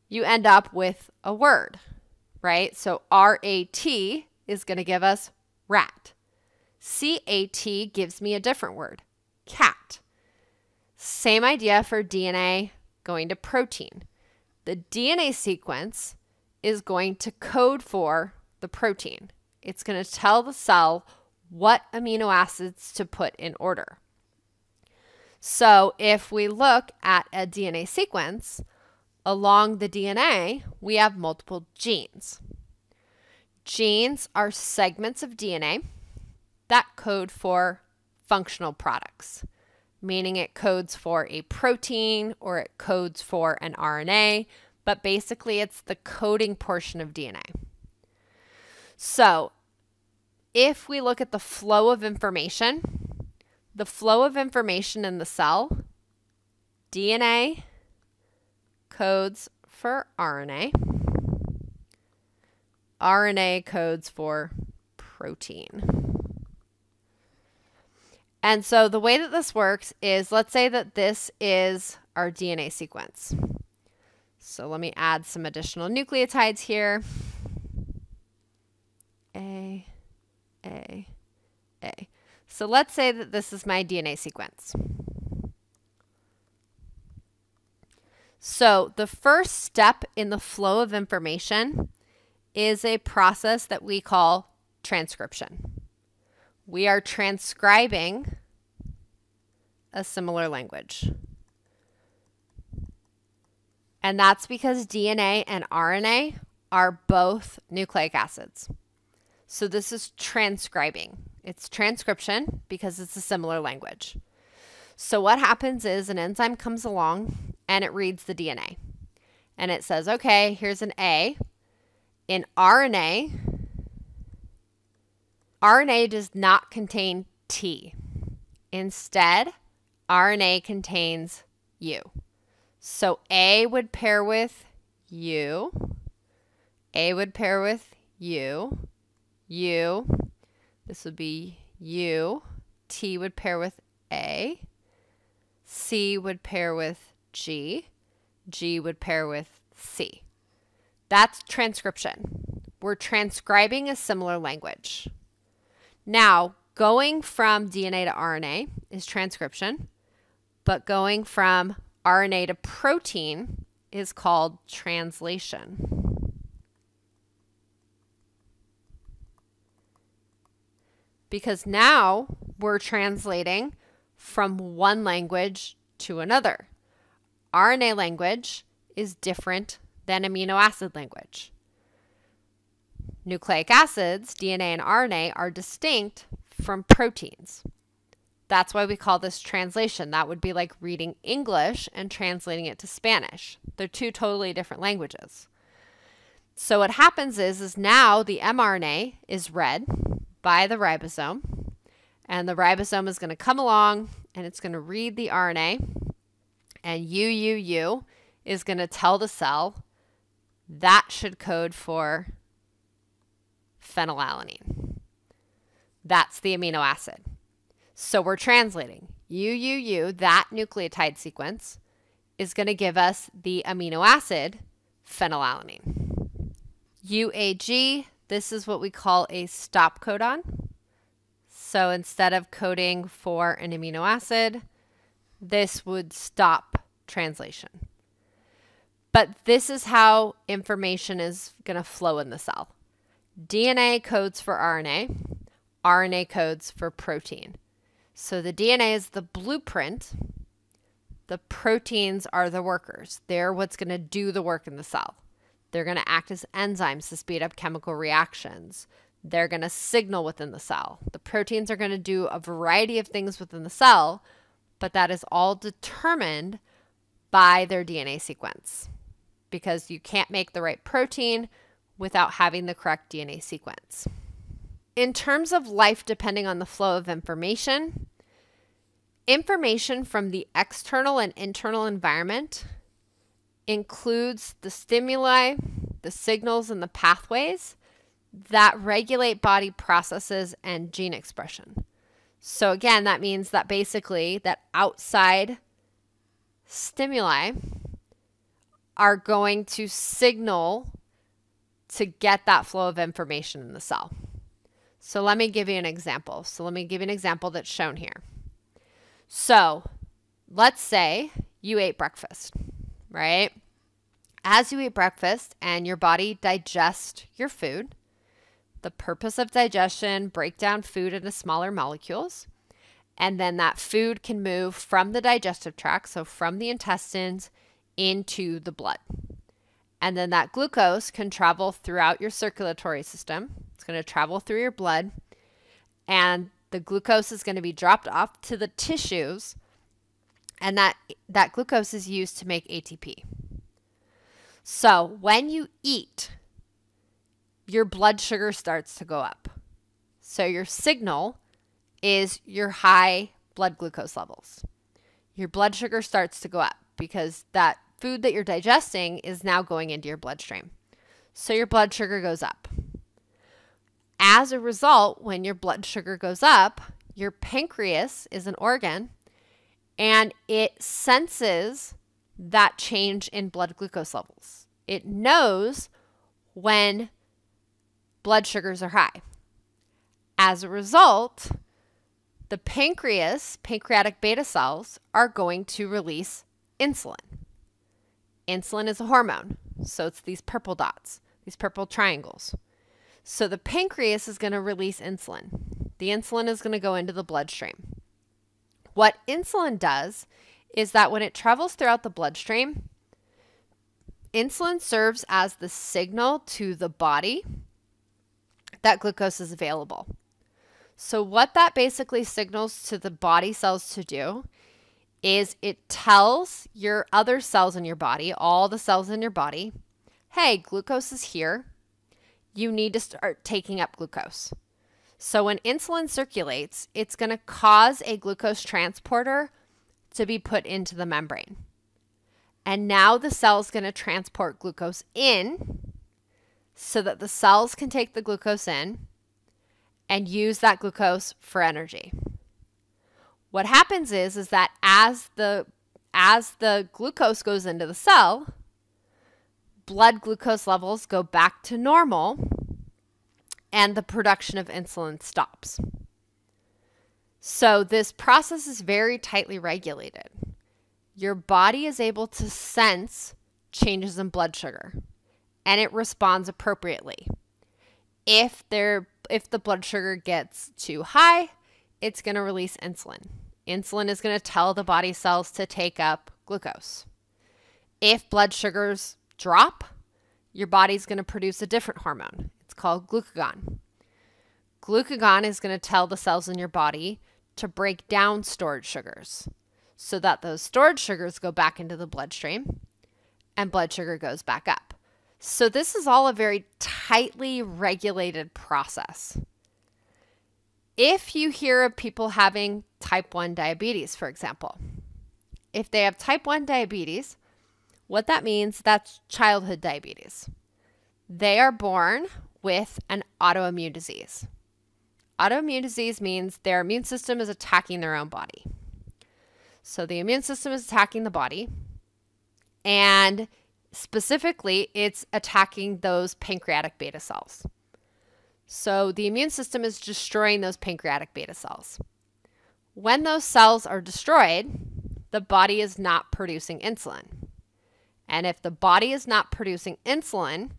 you end up with a word, right? So R A T is going to give us rat. C A T gives me a different word, cat. Same idea for DNA going to protein. The DNA sequence is going to code for the protein. It's going to tell the cell what amino acids to put in order. So if we look at a DNA sequence, along the DNA, we have multiple genes. Genes are segments of DNA that code for functional products, meaning it codes for a protein or it codes for an RNA, but basically it's the coding portion of DNA. So if we look at the flow of information, the flow of information in the cell, DNA codes for RNA. RNA codes for protein. And so the way that this works is let's say that this is our DNA sequence. So let me add some additional nucleotides here. A, A, A. So let's say that this is my DNA sequence. So the first step in the flow of information is a process that we call transcription. We are transcribing a similar language. And that's because DNA and RNA are both nucleic acids. So this is transcribing. It's transcription because it's a similar language. So what happens is an enzyme comes along and it reads the DNA. And it says, okay, here's an A. In RNA, RNA does not contain T. Instead, RNA contains U. So A would pair with U. A would pair with U. U. This would be U. T would pair with A. C would pair with G. G would pair with C. That's transcription. We're transcribing a similar language. Now, going from DNA to RNA is transcription, but going from RNA to protein is called translation. Because now we're translating from one language to another. RNA language is different than amino acid language. Nucleic acids, DNA and RNA, are distinct from proteins. That's why we call this translation. That would be like reading English and translating it to Spanish. They're two totally different languages. So what happens is, is now the mRNA is read by the ribosome, and the ribosome is going to come along and it's going to read the RNA, and UUU is going to tell the cell that should code for phenylalanine. That's the amino acid. So we're translating UUU, that nucleotide sequence, is going to give us the amino acid phenylalanine. UAG, this is what we call a stop codon. So instead of coding for an amino acid, this would stop translation. But this is how information is going to flow in the cell. DNA codes for RNA, RNA codes for protein. So the DNA is the blueprint. The proteins are the workers. They're what's going to do the work in the cell. They're going to act as enzymes to speed up chemical reactions. They're going to signal within the cell. The proteins are going to do a variety of things within the cell, but that is all determined by their DNA sequence because you can't make the right protein without having the correct DNA sequence. In terms of life depending on the flow of information, information from the external and internal environment includes the stimuli, the signals, and the pathways that regulate body processes and gene expression. So again, that means that basically that outside stimuli are going to signal to get that flow of information in the cell. So let me give you an example. So let me give you an example that's shown here. So let's say you ate breakfast, right? As you eat breakfast and your body digests your food, the purpose of digestion, break down food into smaller molecules, and then that food can move from the digestive tract, so from the intestines into the blood. And then that glucose can travel throughout your circulatory system. It's going to travel through your blood. And the glucose is going to be dropped off to the tissues. And that, that glucose is used to make ATP. So when you eat, your blood sugar starts to go up. So your signal is your high blood glucose levels. Your blood sugar starts to go up because that food that you're digesting is now going into your bloodstream. So your blood sugar goes up. As a result, when your blood sugar goes up, your pancreas is an organ and it senses that change in blood glucose levels. It knows when blood sugars are high. As a result, the pancreas, pancreatic beta cells, are going to release insulin. Insulin is a hormone, so it's these purple dots, these purple triangles. So the pancreas is going to release insulin. The insulin is going to go into the bloodstream. What insulin does is that when it travels throughout the bloodstream, insulin serves as the signal to the body that glucose is available. So, what that basically signals to the body cells to do is it tells your other cells in your body, all the cells in your body, hey, glucose is here. You need to start taking up glucose. So when insulin circulates, it's going to cause a glucose transporter to be put into the membrane. And now the cell's going to transport glucose in so that the cells can take the glucose in and use that glucose for energy. What happens is is that as the as the glucose goes into the cell, blood glucose levels go back to normal and the production of insulin stops. So, this process is very tightly regulated. Your body is able to sense changes in blood sugar and it responds appropriately. If there if the blood sugar gets too high, it's going to release insulin. Insulin is going to tell the body cells to take up glucose. If blood sugars drop, your body's going to produce a different hormone. Called glucagon. Glucagon is going to tell the cells in your body to break down stored sugars so that those stored sugars go back into the bloodstream and blood sugar goes back up. So, this is all a very tightly regulated process. If you hear of people having type 1 diabetes, for example, if they have type 1 diabetes, what that means, that's childhood diabetes. They are born with an autoimmune disease. Autoimmune disease means their immune system is attacking their own body. So the immune system is attacking the body, and specifically, it's attacking those pancreatic beta cells. So the immune system is destroying those pancreatic beta cells. When those cells are destroyed, the body is not producing insulin. And if the body is not producing insulin,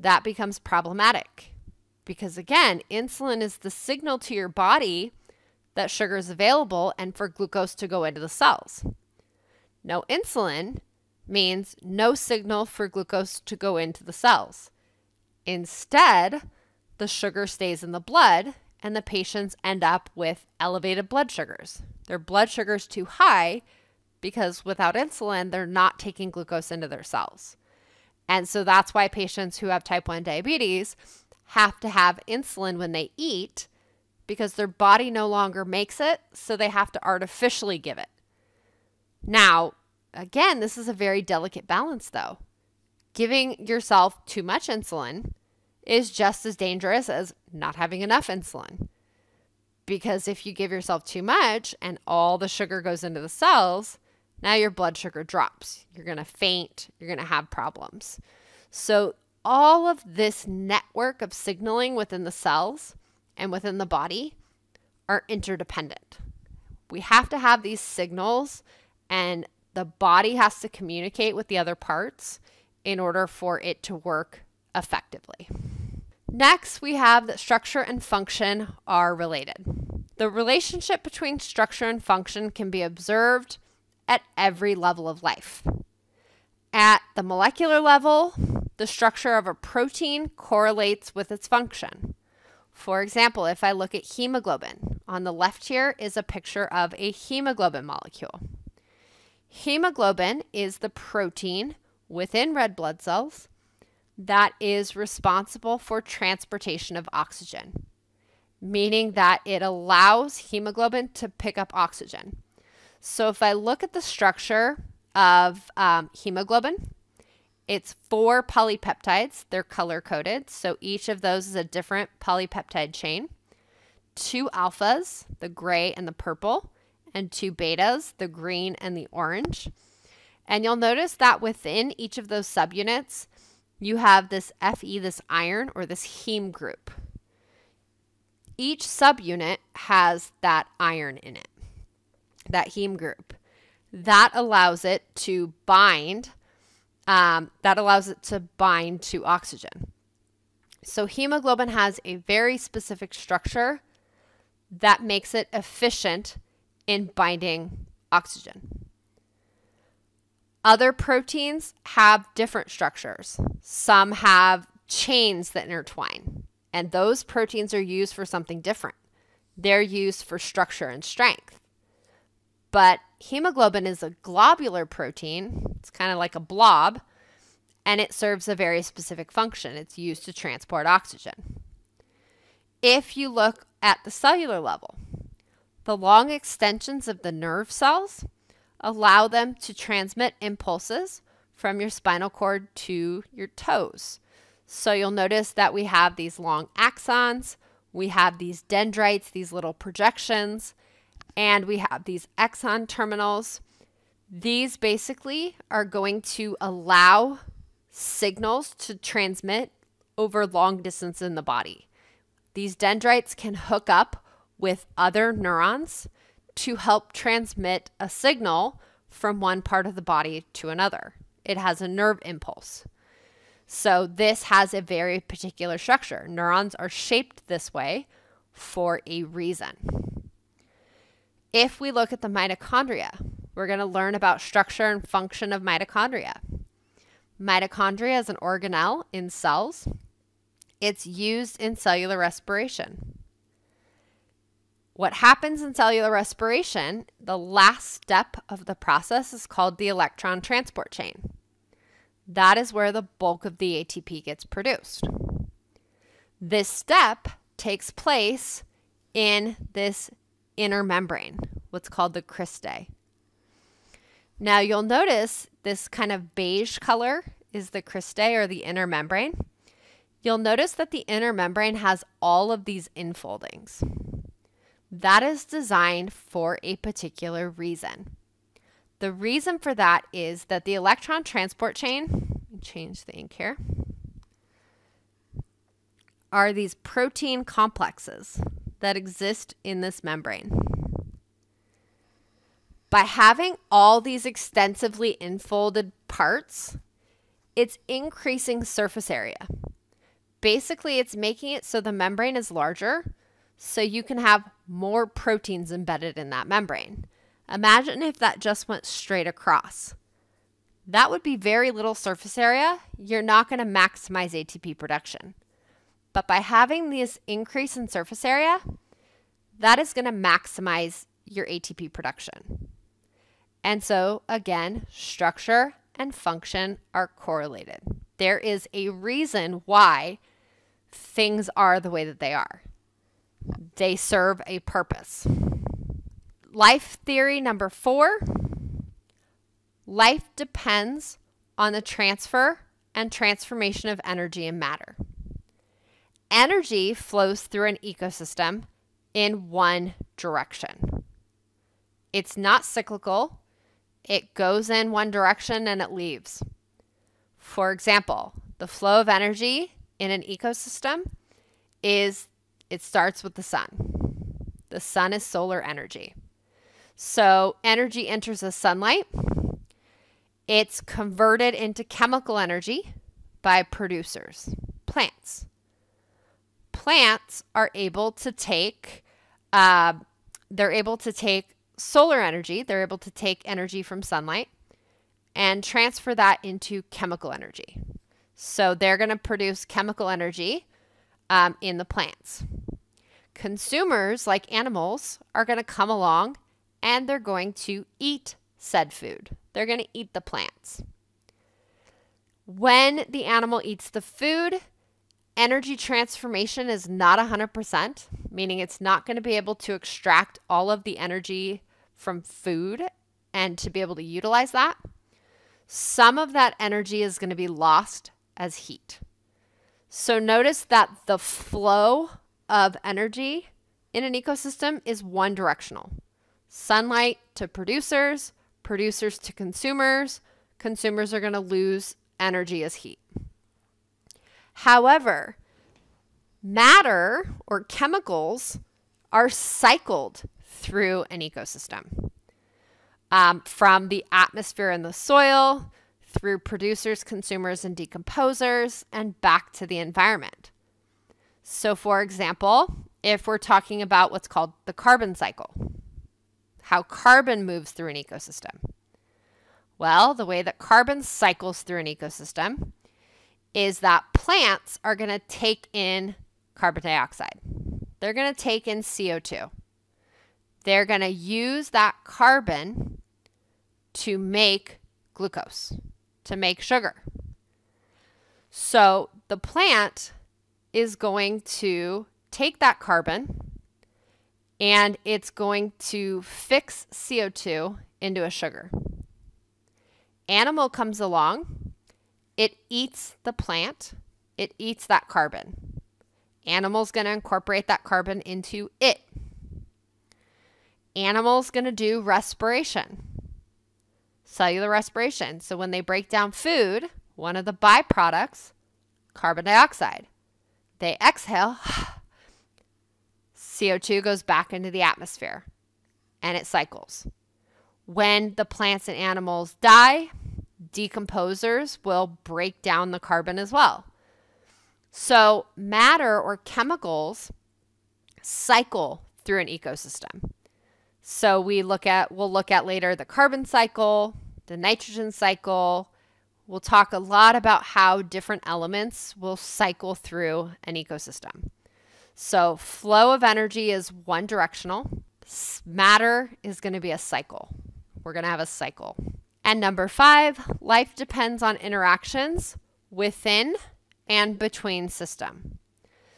that becomes problematic. Because again, insulin is the signal to your body that sugar is available and for glucose to go into the cells. No insulin means no signal for glucose to go into the cells. Instead, the sugar stays in the blood and the patients end up with elevated blood sugars. Their blood sugar is too high because without insulin, they're not taking glucose into their cells. And so that's why patients who have type 1 diabetes have to have insulin when they eat because their body no longer makes it, so they have to artificially give it. Now, again, this is a very delicate balance though. Giving yourself too much insulin is just as dangerous as not having enough insulin. Because if you give yourself too much and all the sugar goes into the cells, now your blood sugar drops. You're going to faint. You're going to have problems. So, all of this network of signaling within the cells and within the body are interdependent. We have to have these signals, and the body has to communicate with the other parts in order for it to work effectively. Next, we have that structure and function are related. The relationship between structure and function can be observed at every level of life. At the molecular level, the structure of a protein correlates with its function. For example, if I look at hemoglobin, on the left here is a picture of a hemoglobin molecule. Hemoglobin is the protein within red blood cells that is responsible for transportation of oxygen. meaning that it allows hemoglobin to pick up oxygen. So if I look at the structure of um, hemoglobin, it's four polypeptides. They're color coded. So each of those is a different polypeptide chain. Two alphas, the gray and the purple, and two betas, the green and the orange. And you'll notice that within each of those subunits, you have this Fe, this iron, or this heme group. Each subunit has that iron in it, that heme group. That allows it to bind, um, that allows it to bind to oxygen. So hemoglobin has a very specific structure that makes it efficient in binding oxygen. Other proteins have different structures. Some have chains that intertwine, and those proteins are used for something different. They're used for structure and strength. But hemoglobin is a globular protein, it's kind of like a blob, and it serves a very specific function. It's used to transport oxygen. If you look at the cellular level, the long extensions of the nerve cells allow them to transmit impulses from your spinal cord to your toes. So you'll notice that we have these long axons, we have these dendrites, these little projections, and we have these axon terminals. These basically are going to allow signals to transmit over long distance in the body. These dendrites can hook up with other neurons to help transmit a signal from one part of the body to another. It has a nerve impulse. So, this has a very particular structure. Neurons are shaped this way for a reason. If we look at the mitochondria, we're going to learn about structure and function of mitochondria. Mitochondria is an organelle in cells. It's used in cellular respiration. What happens in cellular respiration, the last step of the process is called the electron transport chain. That is where the bulk of the ATP gets produced. This step takes place in this inner membrane, what's called the cristae. Now you'll notice this kind of beige color is the cristae or the inner membrane. You'll notice that the inner membrane has all of these infoldings. That is designed for a particular reason. The reason for that is that the electron transport chain, change the ink here, are these protein complexes that exist in this membrane. By having all these extensively infolded parts, it's increasing surface area. Basically, it's making it so the membrane is larger so you can have more proteins embedded in that membrane. Imagine if that just went straight across. That would be very little surface area. You're not going to maximize ATP production. But by having this increase in surface area, that is going to maximize your ATP production. And so, again, structure and function are correlated. There is a reason why things are the way that they are they serve a purpose. Life theory number four life depends on the transfer and transformation of energy and matter. Energy flows through an ecosystem in one direction. It's not cyclical, it goes in one direction and it leaves. For example, the flow of energy in an ecosystem is it starts with the sun. The sun is solar energy. So energy enters the sunlight. It's converted into chemical energy by producers, plants. Plants are able to take, uh, they're able to take solar energy, they're able to take energy from sunlight and transfer that into chemical energy. So they're going to produce chemical energy um, in the plants. Consumers, like animals, are going to come along and they're going to eat said food. They're going to eat the plants. When the animal eats the food, energy transformation is not 100%, meaning it's not going to be able to extract all of the energy from food and to be able to utilize that. Some of that energy is going to be lost as heat. So notice that the flow of energy in an ecosystem is one directional sunlight to producers, producers to consumers. Consumers are going to lose energy as heat. However, matter or chemicals are cycled through an ecosystem um, from the atmosphere and the soil through producers, consumers, and decomposers, and back to the environment. So, for example, if we're talking about what's called the carbon cycle, how carbon moves through an ecosystem. Well, the way that carbon cycles through an ecosystem is that plants are going to take in carbon dioxide. They're going to take in CO2. They're going to use that carbon to make glucose, to make sugar. So the plant is going to take that carbon and it's going to fix CO2 into a sugar. Animal comes along, it eats the plant, it eats that carbon. Animal's going to incorporate that carbon into it. Animal's going to do respiration cellular respiration. So when they break down food, one of the byproducts, carbon dioxide, they exhale, (sighs) CO2 goes back into the atmosphere and it cycles. When the plants and animals die, decomposers will break down the carbon as well. So, matter or chemicals cycle through an ecosystem. So we look at we'll look at later the carbon cycle, the nitrogen cycle. We'll talk a lot about how different elements will cycle through an ecosystem. So flow of energy is one directional. Matter is going to be a cycle. We're going to have a cycle. And number 5, life depends on interactions within and between system.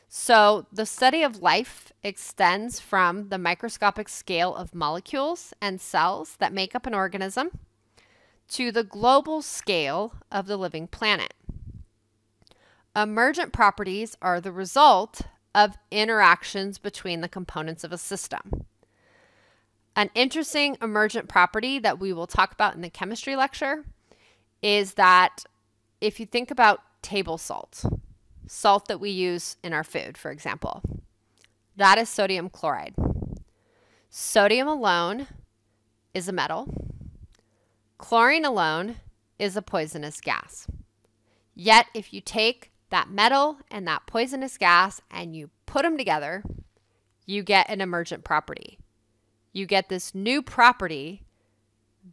So, the study of life extends from the microscopic scale of molecules and cells that make up an organism to the global scale of the living planet. Emergent properties are the result of interactions between the components of a system. An interesting emergent property that we will talk about in the chemistry lecture is that if you think about table salt, salt that we use in our food, for example. That is sodium chloride. Sodium alone is a metal. Chlorine alone is a poisonous gas. Yet, if you take that metal and that poisonous gas and you put them together, you get an emergent property. You get this new property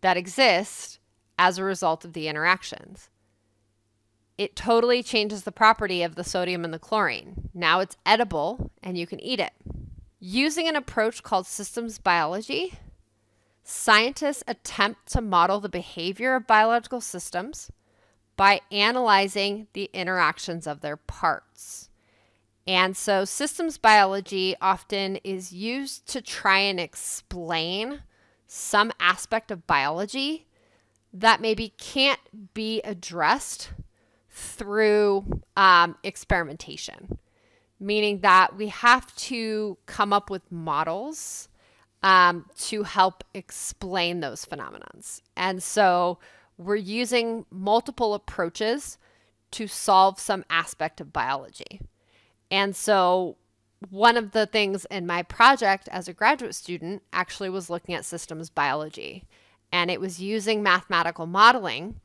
that exists as a result of the interactions it totally changes the property of the sodium and the chlorine. Now it's edible and you can eat it. Using an approach called systems biology, scientists attempt to model the behavior of biological systems by analyzing the interactions of their parts. And so, systems biology often is used to try and explain some aspect of biology that maybe can't be addressed through um, experimentation, meaning that we have to come up with models um, to help explain those phenomenons. And so we're using multiple approaches to solve some aspect of biology. And so one of the things in my project as a graduate student actually was looking at systems biology. And it was using mathematical modeling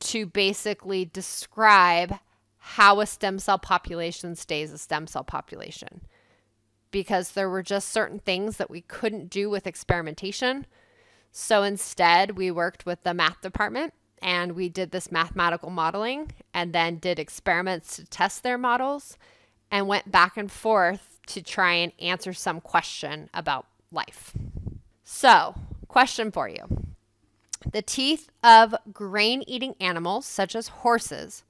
to basically describe how a stem cell population stays a stem cell population because there were just certain things that we couldn't do with experimentation. So instead, we worked with the math department and we did this mathematical modeling and then did experiments to test their models and went back and forth to try and answer some question about life. So, question for you the teeth of grain eating animals, such as horses,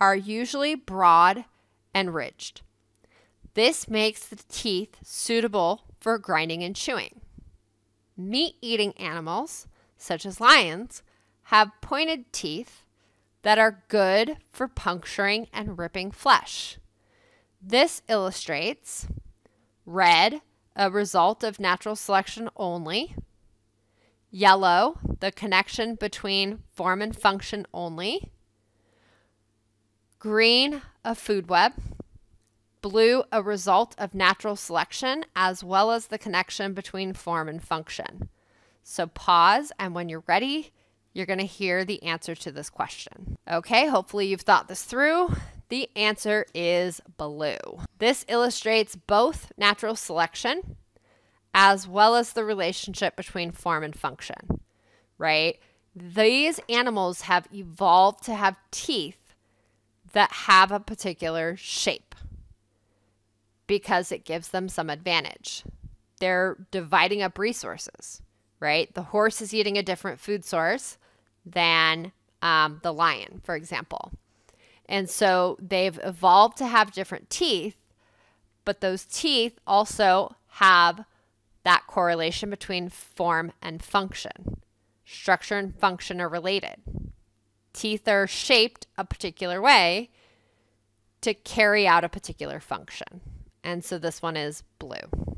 are usually broad and ridged. This makes the teeth suitable for grinding and chewing. Meat eating animals, such as lions, have pointed teeth that are good for puncturing and ripping flesh. This illustrates red, a result of natural selection only, yellow, the connection between form and function only, green, a food web, blue, a result of natural selection, as well as the connection between form and function. So pause, and when you're ready, you're going to hear the answer to this question. Okay, hopefully you've thought this through. The answer is blue. This illustrates both natural selection as well as the relationship between form and function, right? These animals have evolved to have teeth that have a particular shape because it gives them some advantage. They're dividing up resources, right? The horse is eating a different food source than um, the lion, for example. And so they've evolved to have different teeth, but those teeth also have that correlation between form and function. Structure and function are related. Teeth are shaped a particular way to carry out a particular function. And so this one is blue.